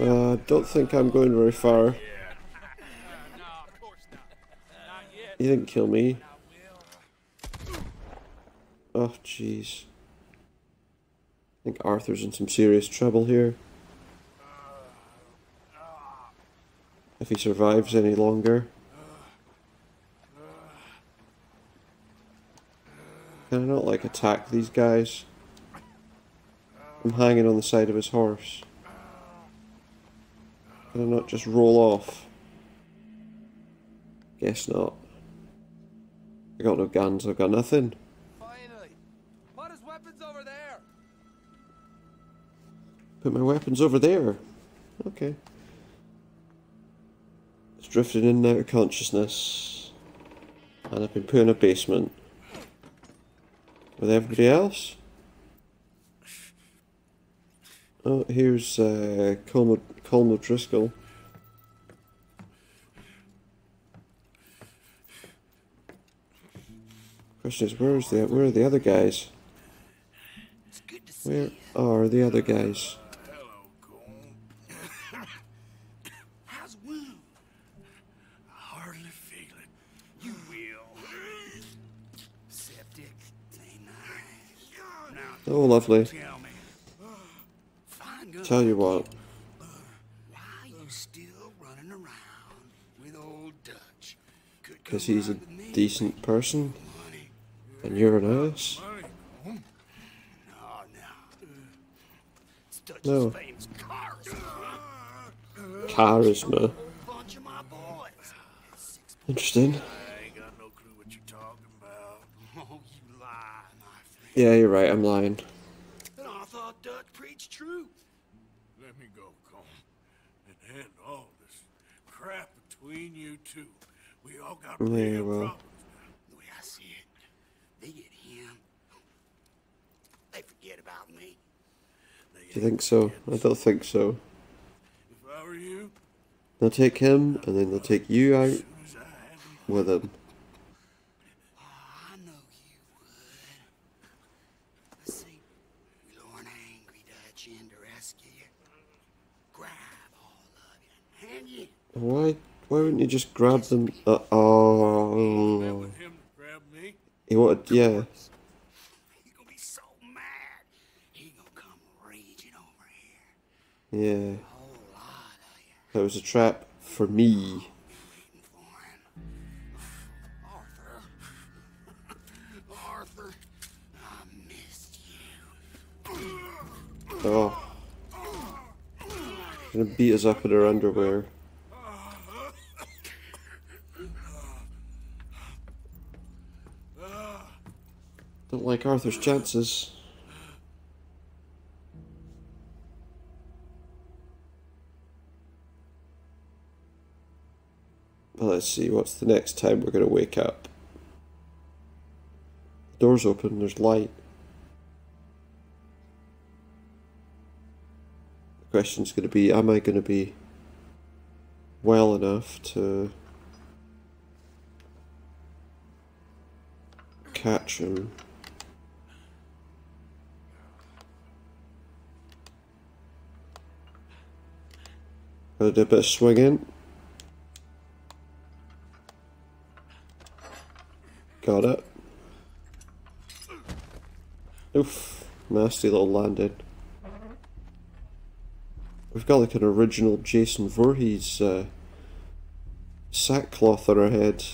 Uh, don't think I'm going very far. He didn't kill me. Oh, jeez. I think Arthur's in some serious trouble here. If he survives any longer. Can I not, like, attack these guys? I'm hanging on the side of his horse. Can I not just roll off? Guess not. I got no guns, I've got nothing. Finally. Put his weapons over there. Put my weapons over there. Okay. It's drifting in and out of consciousness. And I've been put in a basement. With everybody else? Oh, here's uh, Colm, Colm O'Driscoll. Question is, where's the where are the other guys? Where are the other guys? How's wound? I hardly feel it. You will. Septic. Ain't nice. Now, Oh, lovely. tell me. Fine gun. Tell you what, Why you still running around with old Dutch? Because he's a decent person, and you're an ass. No, no. It's Dutch's No. famous cars. Charisma. Bunch of my boys. Interesting. I ain't got no clue what you're talking about. Oh, you lie. Yeah, you're right. I'm lying. And I thought Dutch preached truth. Let me go, Colm, and end all this crap between you two. We all got Yeah, well. problems. The way I see it, they get him. They forget about me. Do you think so? I don't think so. If I were you, They'll take him, and then they'll take you out with him. I know you would. Let's see. We angry Dutch in to rescue you. Grab all of you and you. Why? Why wouldn't you just grab them? Uh, oh, him to grab me. he wanted. Yeah. He gonna be so mad. He gonna come raging over here. Yeah. That was a trap for me. Arthur. Arthur. I missed you. Oh. Gonna beat us up in her underwear. Don't like Arthur's chances. Let's see, what's the next time we're going to wake up? The door's open, there's light. The question's going to be, am I going to be well enough to catch him? Gotta do a bit of swinging. Got it. Oof, nasty little landing. We've got like an original Jason Voorhees uh, sackcloth on our head.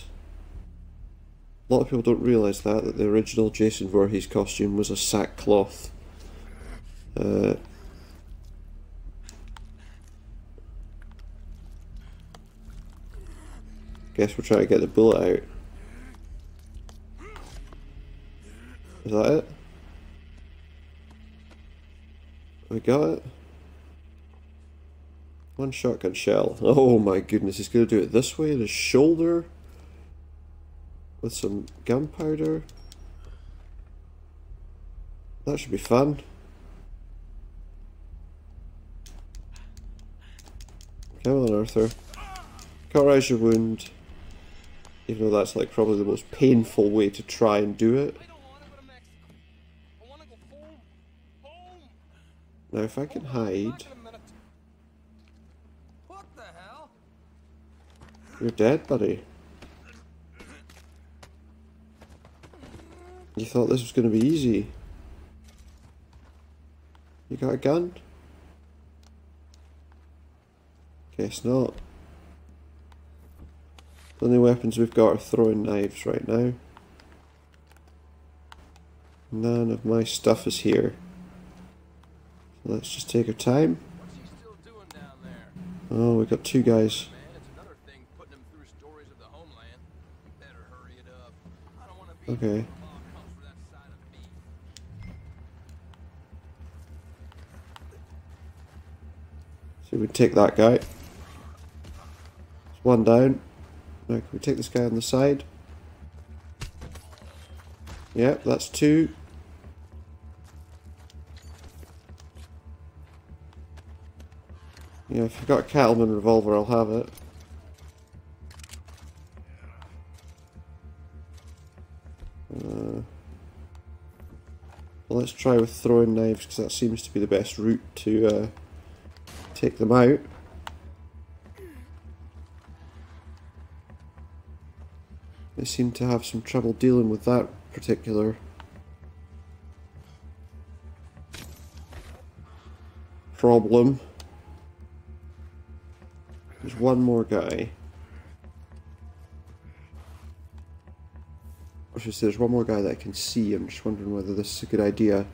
A lot of people don't realise that, that the original Jason Voorhees costume was a sackcloth. Uh, guess we're trying to get the bullet out. Is that it? We got it. One shotgun shell. Oh my goodness, he's going to do it this way in his shoulder. With some gunpowder. That should be fun. Come on, Arthur. Cauterize your wound. Even though that's like probably the most painful way to try and do it. Now if I can hide... You're dead, buddy. You thought this was going to be easy. You got a gun? Guess not. The only weapons we've got are throwing knives right now. None of my stuff is here. Let's just take our time. Oh, we've got two guys. Okay. So we take that guy. It's one down. Now can we take this guy on the side? Yep, that's two. Yeah, if you've got a cattleman revolver, I'll have it. Uh, let's try with throwing knives, because that seems to be the best route to uh, take them out. They seem to have some trouble dealing with that particular problem. There's one more guy. I should say there's one more guy that I can see. I'm just wondering whether this is a good idea.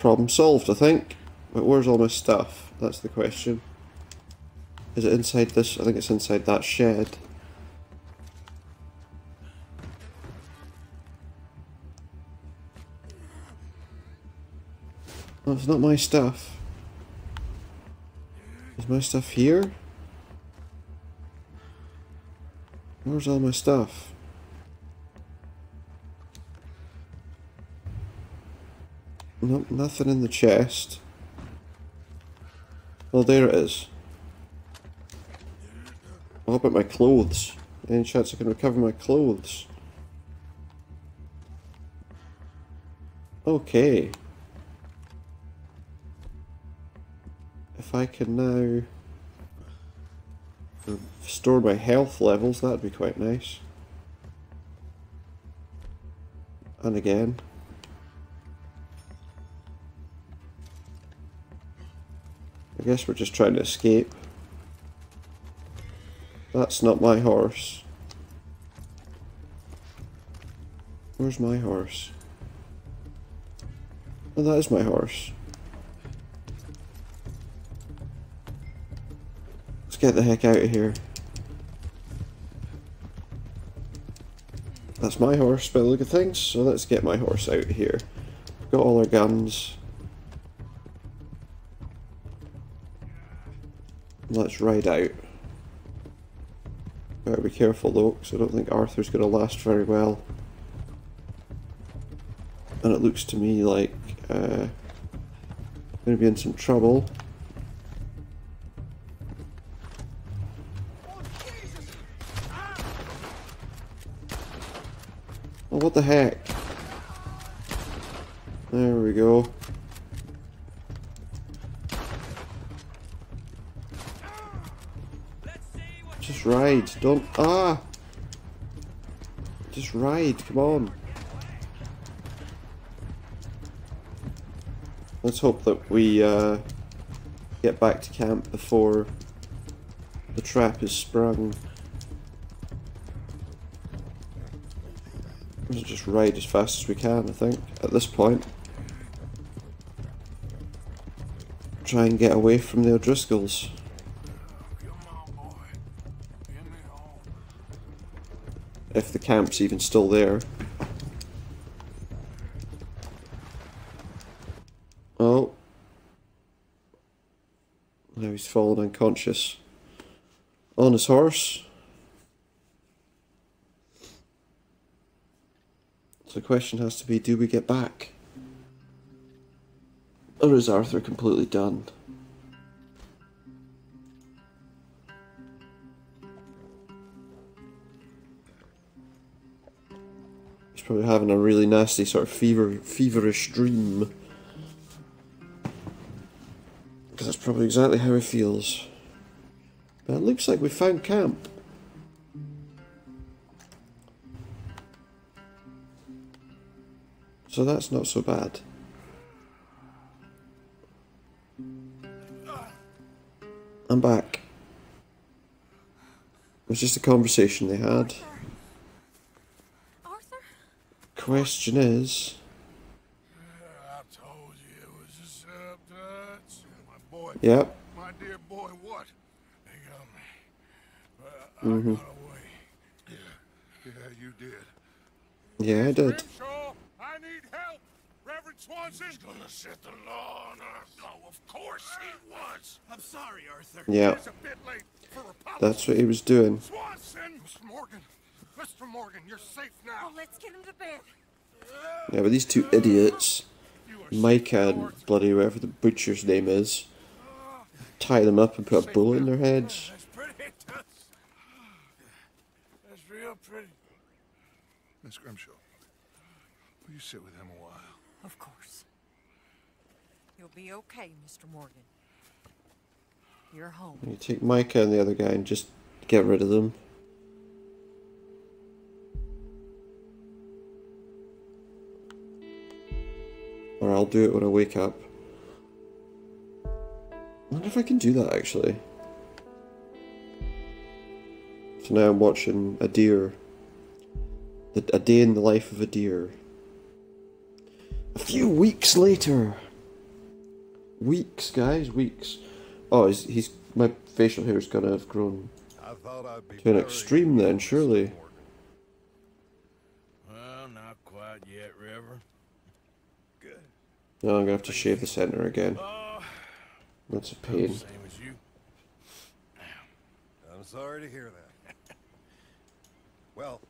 Problem solved, I think. But where's all my stuff? That's the question. Is it inside this? I think it's inside that shed. It's not my stuff. Is my stuff here? Where's all my stuff? Nope, nothing in the chest. Well, there it is. What about my clothes? Any chance I can recover my clothes? Okay. If I can now um, restore my health levels, that'd be quite nice. And again. I guess we're just trying to escape. That's not my horse. Where's my horse? Oh, that is my horse. Get the heck out of here. That's my horse by the look of things, so let's get my horse out here. Got all our guns. Let's ride out. Better be careful though, because I don't think Arthur's going to last very well. And it looks to me like uh, going to be in some trouble. What the heck? There we go. Just ride, don't... Ah! Just ride, come on. Let's hope that we uh, get back to camp before the trap is sprung. Let's just ride as fast as we can, I think, at this point. Try and get away from the O'Driscolls. If the camp's even still there. Oh. Now he's fallen unconscious. On his horse. So the question has to be, do we get back? Or is Arthur completely done? He's probably having a really nasty sort of fever, feverish dream. Because that's probably exactly how he feels. But it looks like we found camp. So that's not so bad. I'm back. It was just a conversation they had. Arthur? Question is, I told you it was a setup, My boy. Yep. My dear boy, what? They got me. But I Mhm. got away. Yeah, yeah, you did. yeah, I did. Grimshaw, I need help. Reverend Swanson. He's gonna set the law on us. Oh, of course he was. I'm sorry, Arthur. Yeah. A bit late for. That's what he was doing. Swanson! Mr. Morgan. Mr. Morgan, you're safe now. Oh, let's get him to bed. Yeah, but these two idiots, Micah and bloody whatever the butcher's name is, tie them up and put a bullet in their heads. That's pretty, That's real pretty. Miss Grimshaw, will you sit with him a while? Of course. You'll be okay, Mr. Morgan. You're home. You take Micah and the other guy and just get rid of them. Or I'll do it when I wake up. I wonder if I can do that actually. So now I'm watching a deer. A day in the life of a deer. A few weeks later. Weeks, guys, weeks. Oh, he's, he's my facial hair's gonna have grown I thought I'd be to an extreme then, surely. Well, not quite yet, River. Good. No, I'm gonna have to shave the center again. Oh, That's a pain. same as you. I'm sorry to hear that. Well,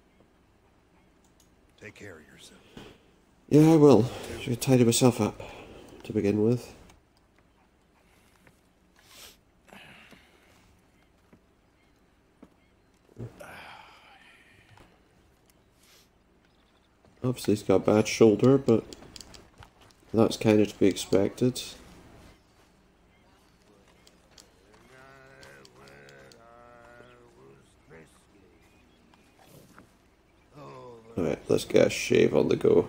take care of yourself. Yeah, I will. Should tidy myself up to begin with. Obviously, he's got a bad shoulder, but that's kind of to be expected. Alright, let's get a shave on the go.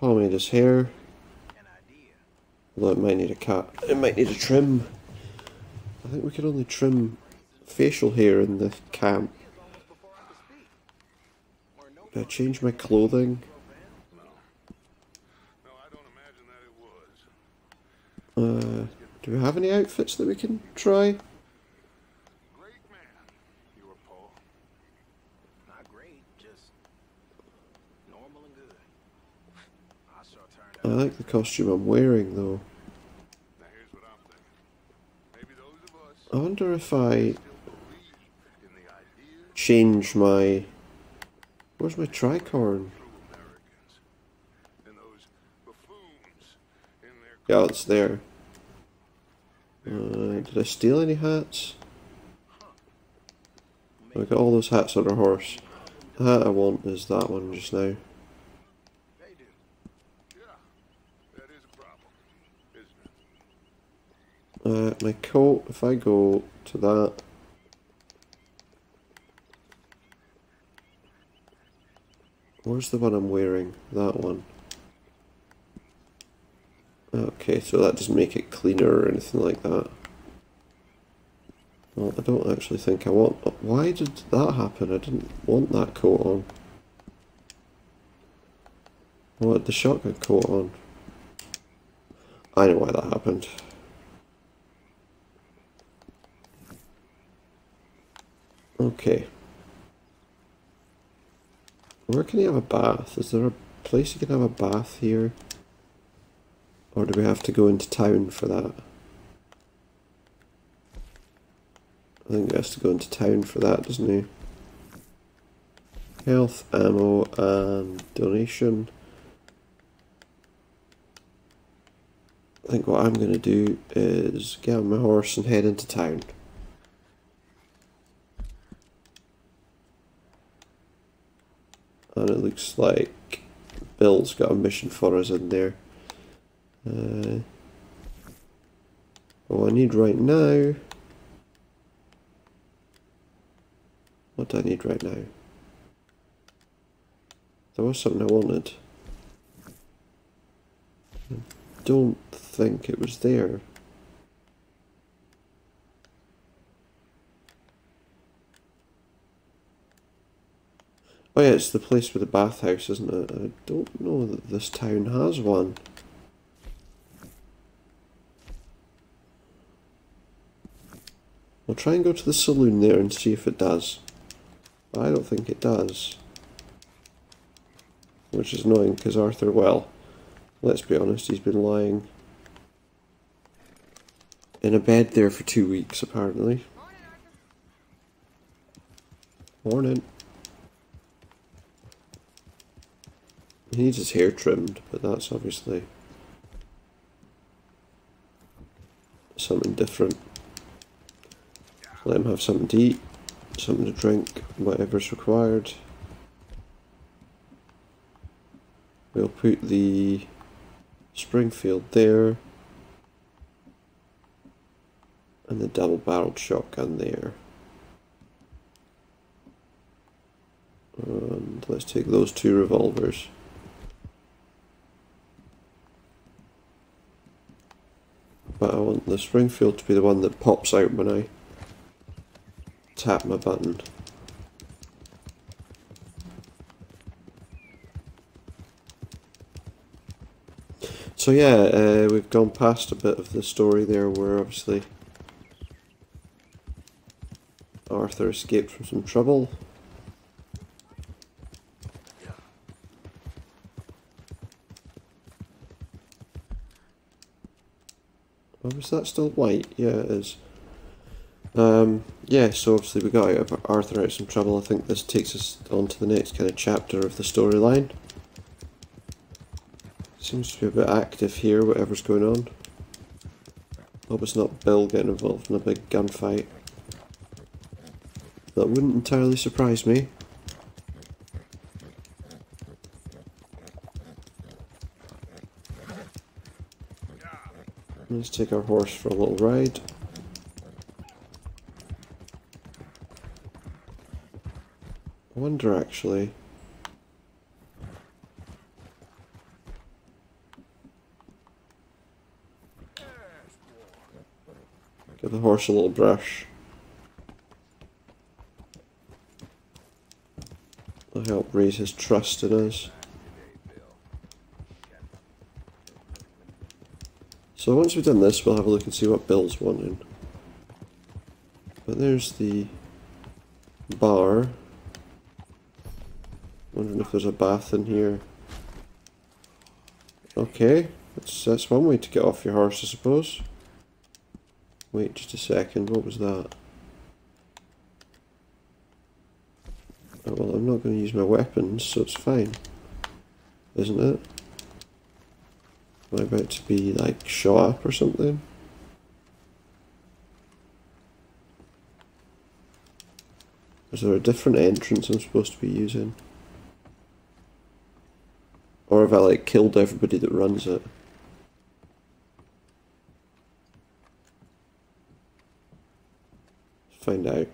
Pomade his hair. Although it might need a cut. It might need a trim. I think we can only trim facial hair in the camp. Do I change my clothing? Uh, do we have any outfits that we can try? I like the costume I'm wearing though. I wonder if I change my... Where's my tricorn? Yeah, it's there. Uh, did I steal any hats? I got all those hats on our horse. The hat I want is that one just now. Uh, my coat, if I go to that. Where's the one I'm wearing? That one. Okay, so that doesn't make it cleaner or anything like that. Well, I don't actually think I want... Why did that happen? I didn't want that coat on. I wanted the shotgun coat on. I know why that happened. Okay. Where can you have a bath? Is there a place you can have a bath here? Or do we have to go into town for that? I think he has to go into town for that, doesn't he? Health, ammo, and donation. I think what I'm going to do is get on my horse and head into town. And it looks like Bill's got a mission for us in there. Uh, what I need right now... What do I need right now? There was something I wanted. I don't think it was there. Oh yeah, it's the place with the bathhouse, isn't it? I don't know that this town has one. I'll try and go to the saloon there and see if it does. I don't think it does. Which is annoying because Arthur, well, let's be honest, he's been lying in a bed there for two weeks apparently. Morning. He needs his hair trimmed, but that's obviously something different. Let him have something to eat, something to drink, whatever's required. We'll put the Springfield there and the double barreled shotgun there. And let's take those two revolvers. But I want the Springfield to be the one that pops out when I tap my button. So yeah, uh, we've gone past a bit of the story there where obviously Arthur escaped from some trouble. Oh, is that still white? Yeah, it is. Um, yeah, so obviously we got out of Arthur out some trouble. I think this takes us on to the next kind of chapter of the storyline. Seems to be a bit active here, whatever's going on. Hope it's not Bill getting involved in a big gunfight. That wouldn't entirely surprise me. Let's take our horse for a little ride. I wonder actually. Give the horse a little brush. Will help raise his trust in us. So once we've done this, we'll have a look and see what Bill's wanting. But there's the bar. Wondering if there's a bath in here. Okay, that's, that's one way to get off your horse, I suppose. Wait just a second, what was that? Oh, well, I'm not going to use my weapons, so it's fine. Isn't it? Am I about to be, like, shot up or something? Is there a different entrance I'm supposed to be using? Or have I, like, killed everybody that runs it? find out.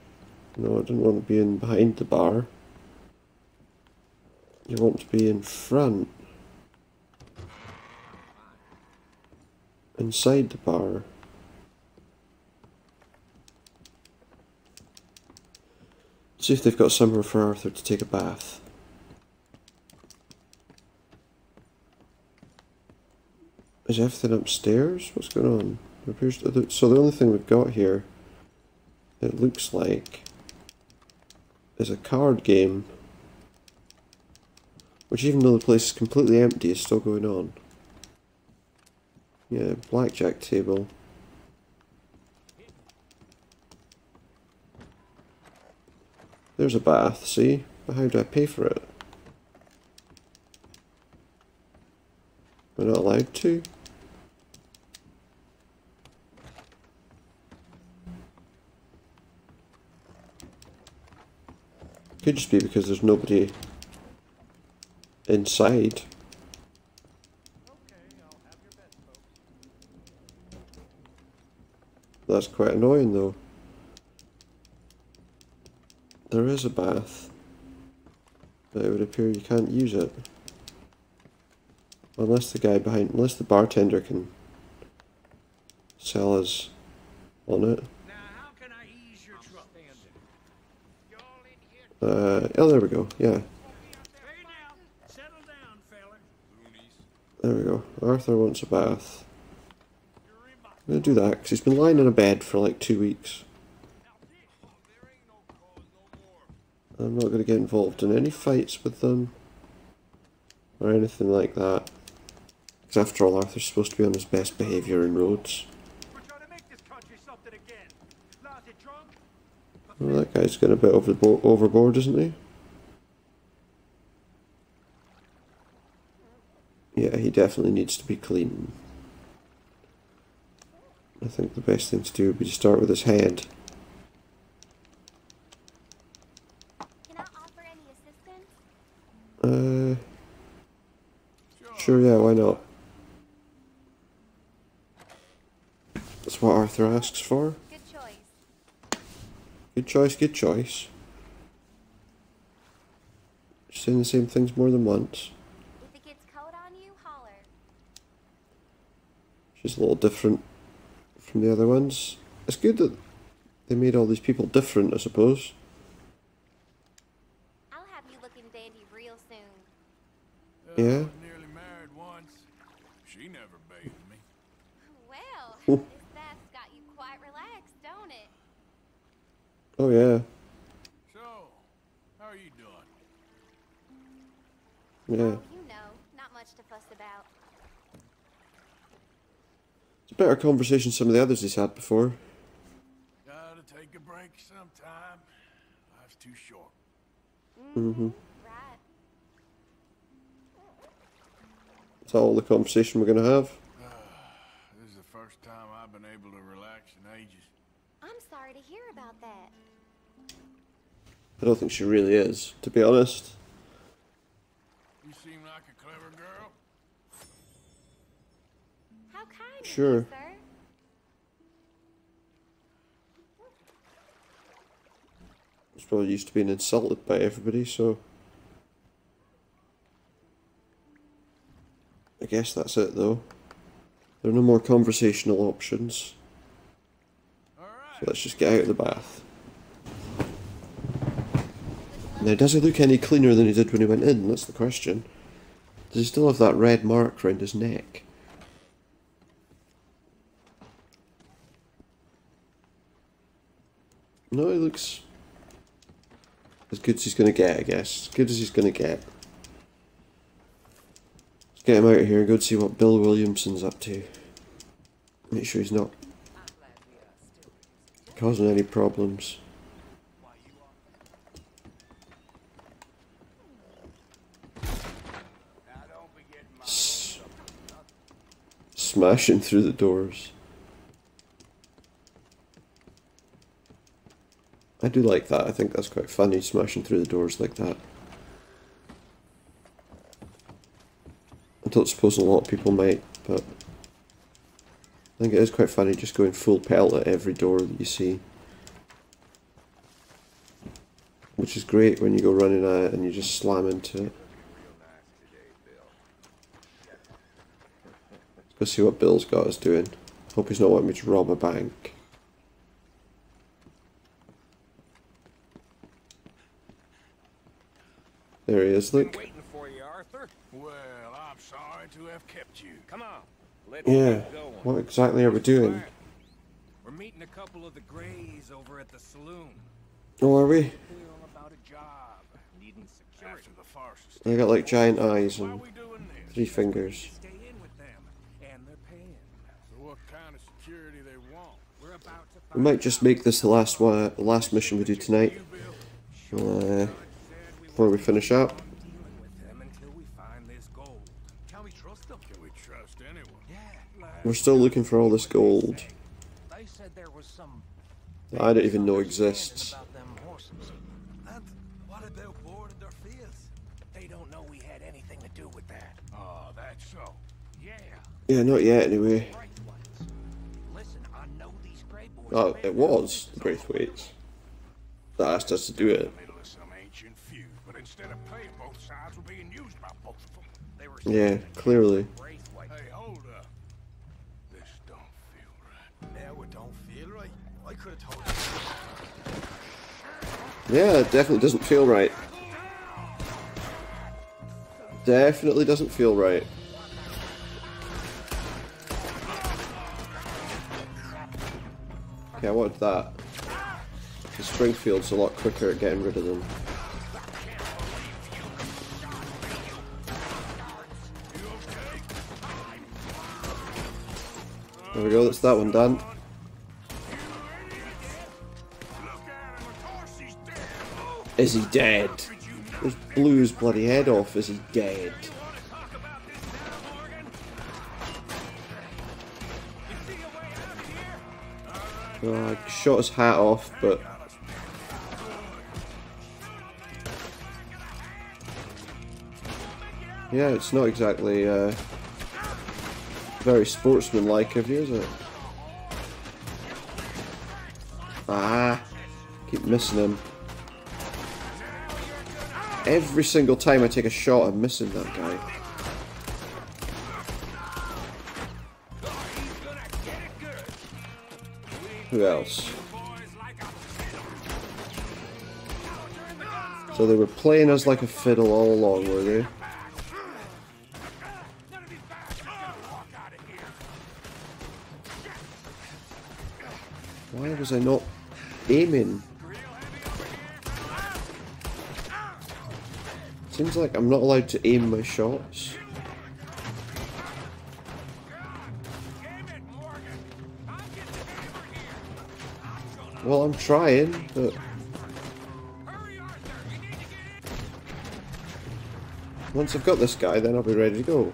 No, I didn't want to be in behind the bar. You want to be in front. Inside the bar. See if they've got somewhere for Arthur to take a bath. Is everything upstairs? What's going on? so the only thing we've got here it looks like is a card game which even though the place is completely empty is still going on. Yeah, blackjack table. There's a bath, see? But how do I pay for it? We're not allowed to? Could just be because there's nobody inside. That's quite annoying though. There is a bath, but it would appear you can't use it. Unless the guy behind, unless the bartender can sell us on it. Uh, oh, there we go. Yeah. There we go. Arthur wants a bath. I'm going to do that because he's been lying in a bed for like two weeks. I'm not going to get involved in any fights with them or anything like that. Because after all, Arthur's supposed to be on his best behaviour in Rhodes. Well, that guy's getting a bit over overboard, isn't he? Yeah, he definitely needs to be clean. I think the best thing to do would be to start with his head. Uh, sure, yeah, why not? That's what Arthur asks for. Good choice, good choice. Good choice. She's saying the same things more than once. If it gets cold on you, holler. She's a little different from the other ones. It's good that they made all these people different, I suppose. I'll have you looking dandy real soon. Yeah. Nearly married once. She never bathed me. Well, this bath's got you quite relaxed, don't it? Oh yeah. So, how are you doing? Yeah. Oh, you know, not much to fuss about. It's a better conversation than some of the others he's had before. Gotta take a break sometime. Life's too short. Mm-hmm. Right. Is all the conversation we're gonna have? This is the first time I've been able to relax in ages. I'm sorry to hear about that. I don't think she really is, to be honest. Sure. It's probably used to being insulted by everybody, so... I guess that's it, though. There are no more conversational options. So let's just get out of the bath. Now, does he look any cleaner than he did when he went in? That's the question. Does he still have that red mark around his neck? No, he looks as good as he's going to get, I guess. As good as he's going to get. Let's get him out of here and go see what Bill Williamson's up to. Make sure he's not causing any problems. S smashing through the doors. I do like that. I think that's quite funny, smashing through the doors like that. I don't suppose a lot of people might, but I think it is quite funny just going full pelt at every door that you see. Which is great when you go running at it and you just slam into it. Let's go see what Bill's got us doing. Hope he's not wanting me to rob a bank. There he is, look. Waiting for you, Arthur. Well, I'm sorry to have kept you. Come on. Let Yeah, what exactly are we doing? We're meeting a couple of the Grays over at the saloon. Oh, are we? About a job. Needing security. The They got like giant eyes and three fingers. Stay in with them, and they're paying. So what kind of security they want? We're about to We might just make this the last one, the last mission we do tonight. Uh, before we finish up. We're still looking for all this gold I don't even know exists. Yeah. Not yet anyway. Oh, it was the Braithwaites that asked us to do it. Yeah, clearly. Hey, hold up. This don't feel right. Now it don't feel right. I could have told Yeah, it definitely doesn't feel right. Definitely doesn't feel right. Okay, I wanted that. The Springfield's a lot quicker at getting rid of them. There we go, that's that one done. Is he dead? Just blew his bloody head off. Is he dead? Oh, I shot his hat off, but yeah, it's not exactly uh, very sportsmanlike of you, is it? Ah, keep missing him. Every single time I take a shot, I'm missing that guy. Who else? So they were playing us like a fiddle all along, were they? Was I not aiming? Seems like I'm not allowed to aim my shots. Well, I'm trying, but... Once I've got this guy, then I'll be ready to go.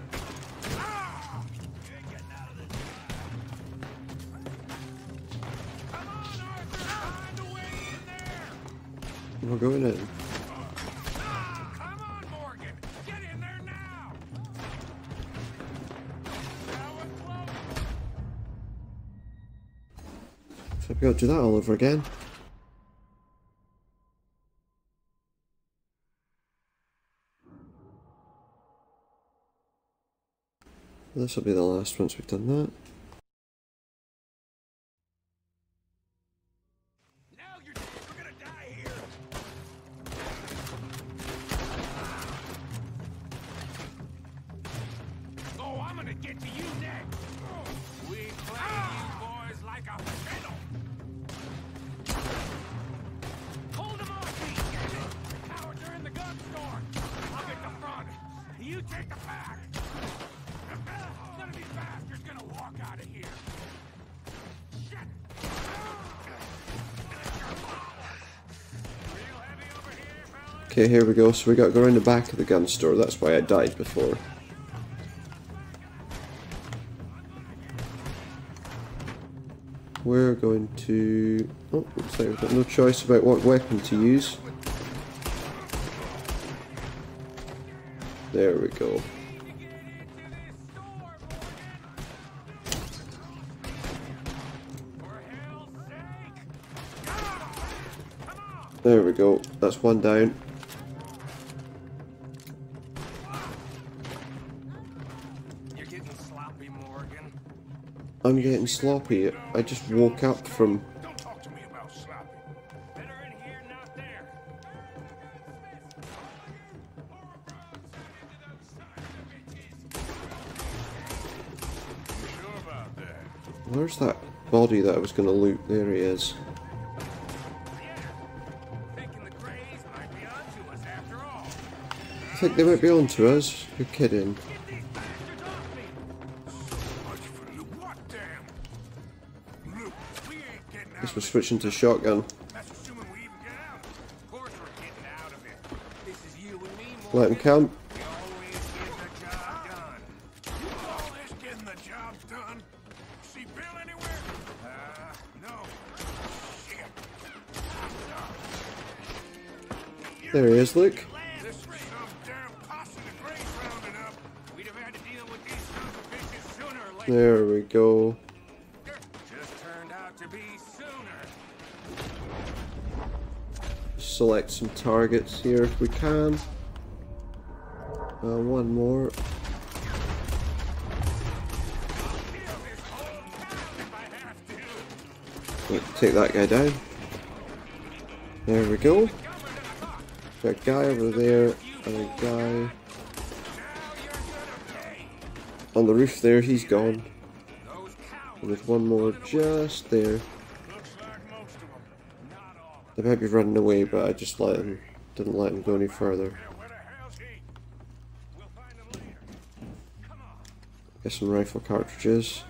We're going in. So we gotta do that all over again. This will be the last once we've done that. Okay, here we go. So we got to go around the back of the gun store. That's why I died before. We're going to... Oh, looks like we've got no choice about what weapon to use. There we go. There we go. That's one down. I'm getting sloppy. I just woke up from... Where's that body that I was going to loot? There he is. I think they might be on to us. You're kidding. Switching to shotgun. Let him come. Getting the job done. See Bill anywhere? Select some targets here if we can. Uh, one more. Take that guy down. There we go. Got a guy over there and a guy on the roof there. He's gone. And there's one more just there. They might be running away, but I just let him, didn't let him go any further. Get some rifle cartridges.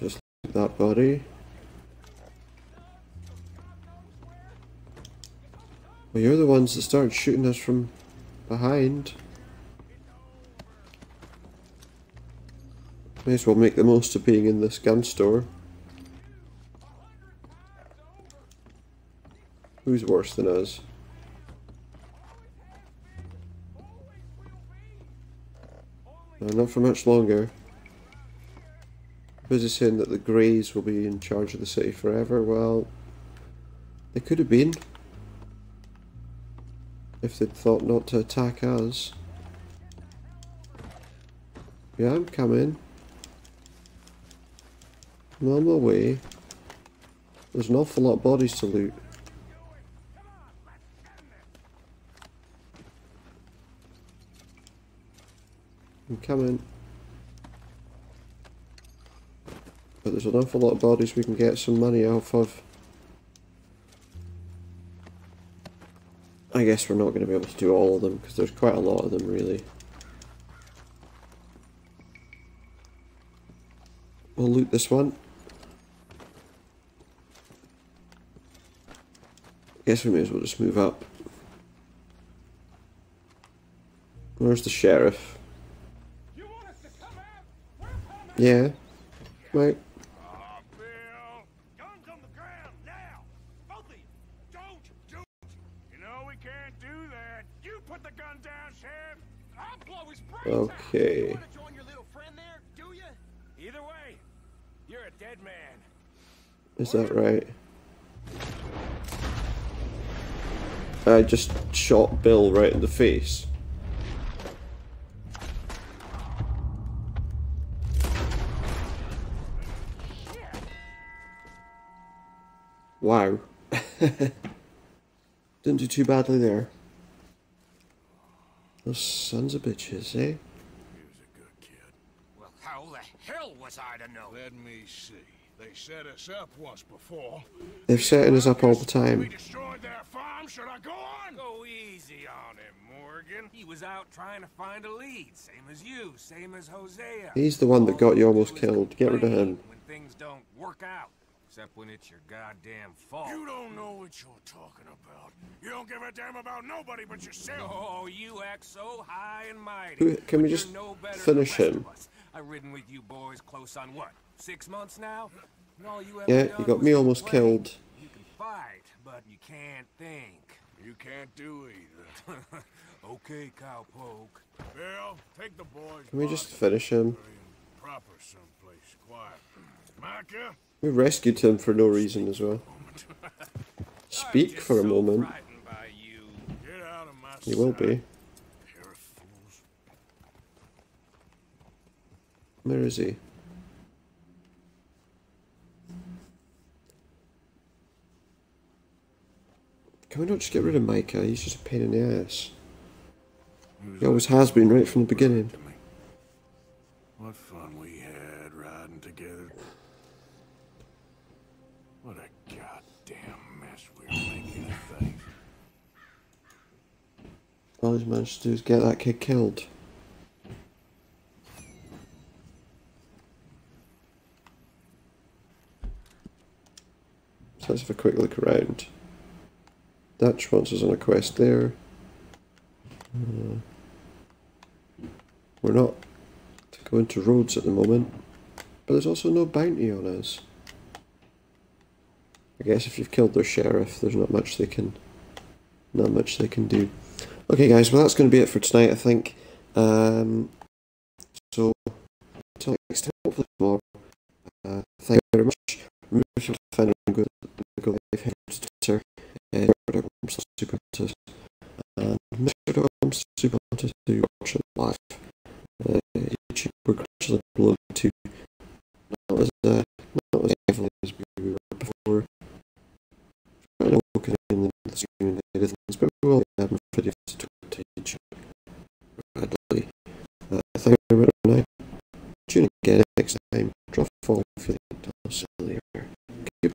Just like that body. Well, you're the ones that started shooting us from behind. May as well make the most of being in this gun store. Who's worse than us? No, not for much longer. Busy saying that the Grays will be in charge of the city forever. Well, they could have been. If they'd thought not to attack us. Yeah, I'm coming. I'm on my way. There's an awful lot of bodies to loot. I'm coming. But there's an awful lot of bodies we can get some money off of. I guess we're not going to be able to do all of them because there's quite a lot of them really. We'll loot this one. Guess we may as well just move up. Where's the sheriff? Yeah. Right. You know we can't do that. You put the gun down, Sheriff. I'll blow his brains out. Okay. There? Either way, you're a dead man. Is that right? I just shot Bill right in the face. Wow. Didn't do too badly there. Those sons of bitches, eh? He was a good kid. Well, how the hell was I to know? Let me see. They set us up once before. They're setting us up all the time. We time. destroyed their farm. Should I go on? Go easy on him, Morgan. He was out trying to find a lead, same as you, same as Hosea. He's the one that got you almost killed. Get rid of him. When things don't work out, except when it's your goddamn fault. You don't know what you're talking about. You don't give a damn about nobody but yourself. Oh, you act so high and mighty. Who- can we just no finish him? I've ridden with you boys close on what? Six months now? And all you ever Yeah, you got me almost complain. killed. You can fight, but you can't think. You can't do either. okay, cowpoke. Bill, take the boys. Can we just finish him? proper someplace quiet. Micah, We rescued him for no reason as well. Speak for a moment. get out of my You will be. Pair of fools. Where is he? Can we not just get rid of Micah? Eh? He's just a pain in the ass. He always has been right from the beginning. What fun we had riding together. What a goddamn mess we were making of things. All he's managed to do is get that kid killed. So let's have a quick look around. Dutch wants us on a quest there. Uh, we're not going to roads at the moment, but there's also no bounty on us. I guess if you've killed their sheriff, there's not much they can, not much they can do. Okay, guys, well that's going to be it for tonight, I think. Um, so until next time, hopefully tomorrow. Uh, thank you very much. Remember if of Go Go Live, head over to Twitter, uh, slash Supernautus, and slash Supernautus to watch it live. Uh, YouTube, we're gradually to not as, uh, not as heavily as we were before. Trying to focus in the streaming side of things, but we will more videos to, gradually. Uh, thank you very much. Tune in again next time. Drop follow if you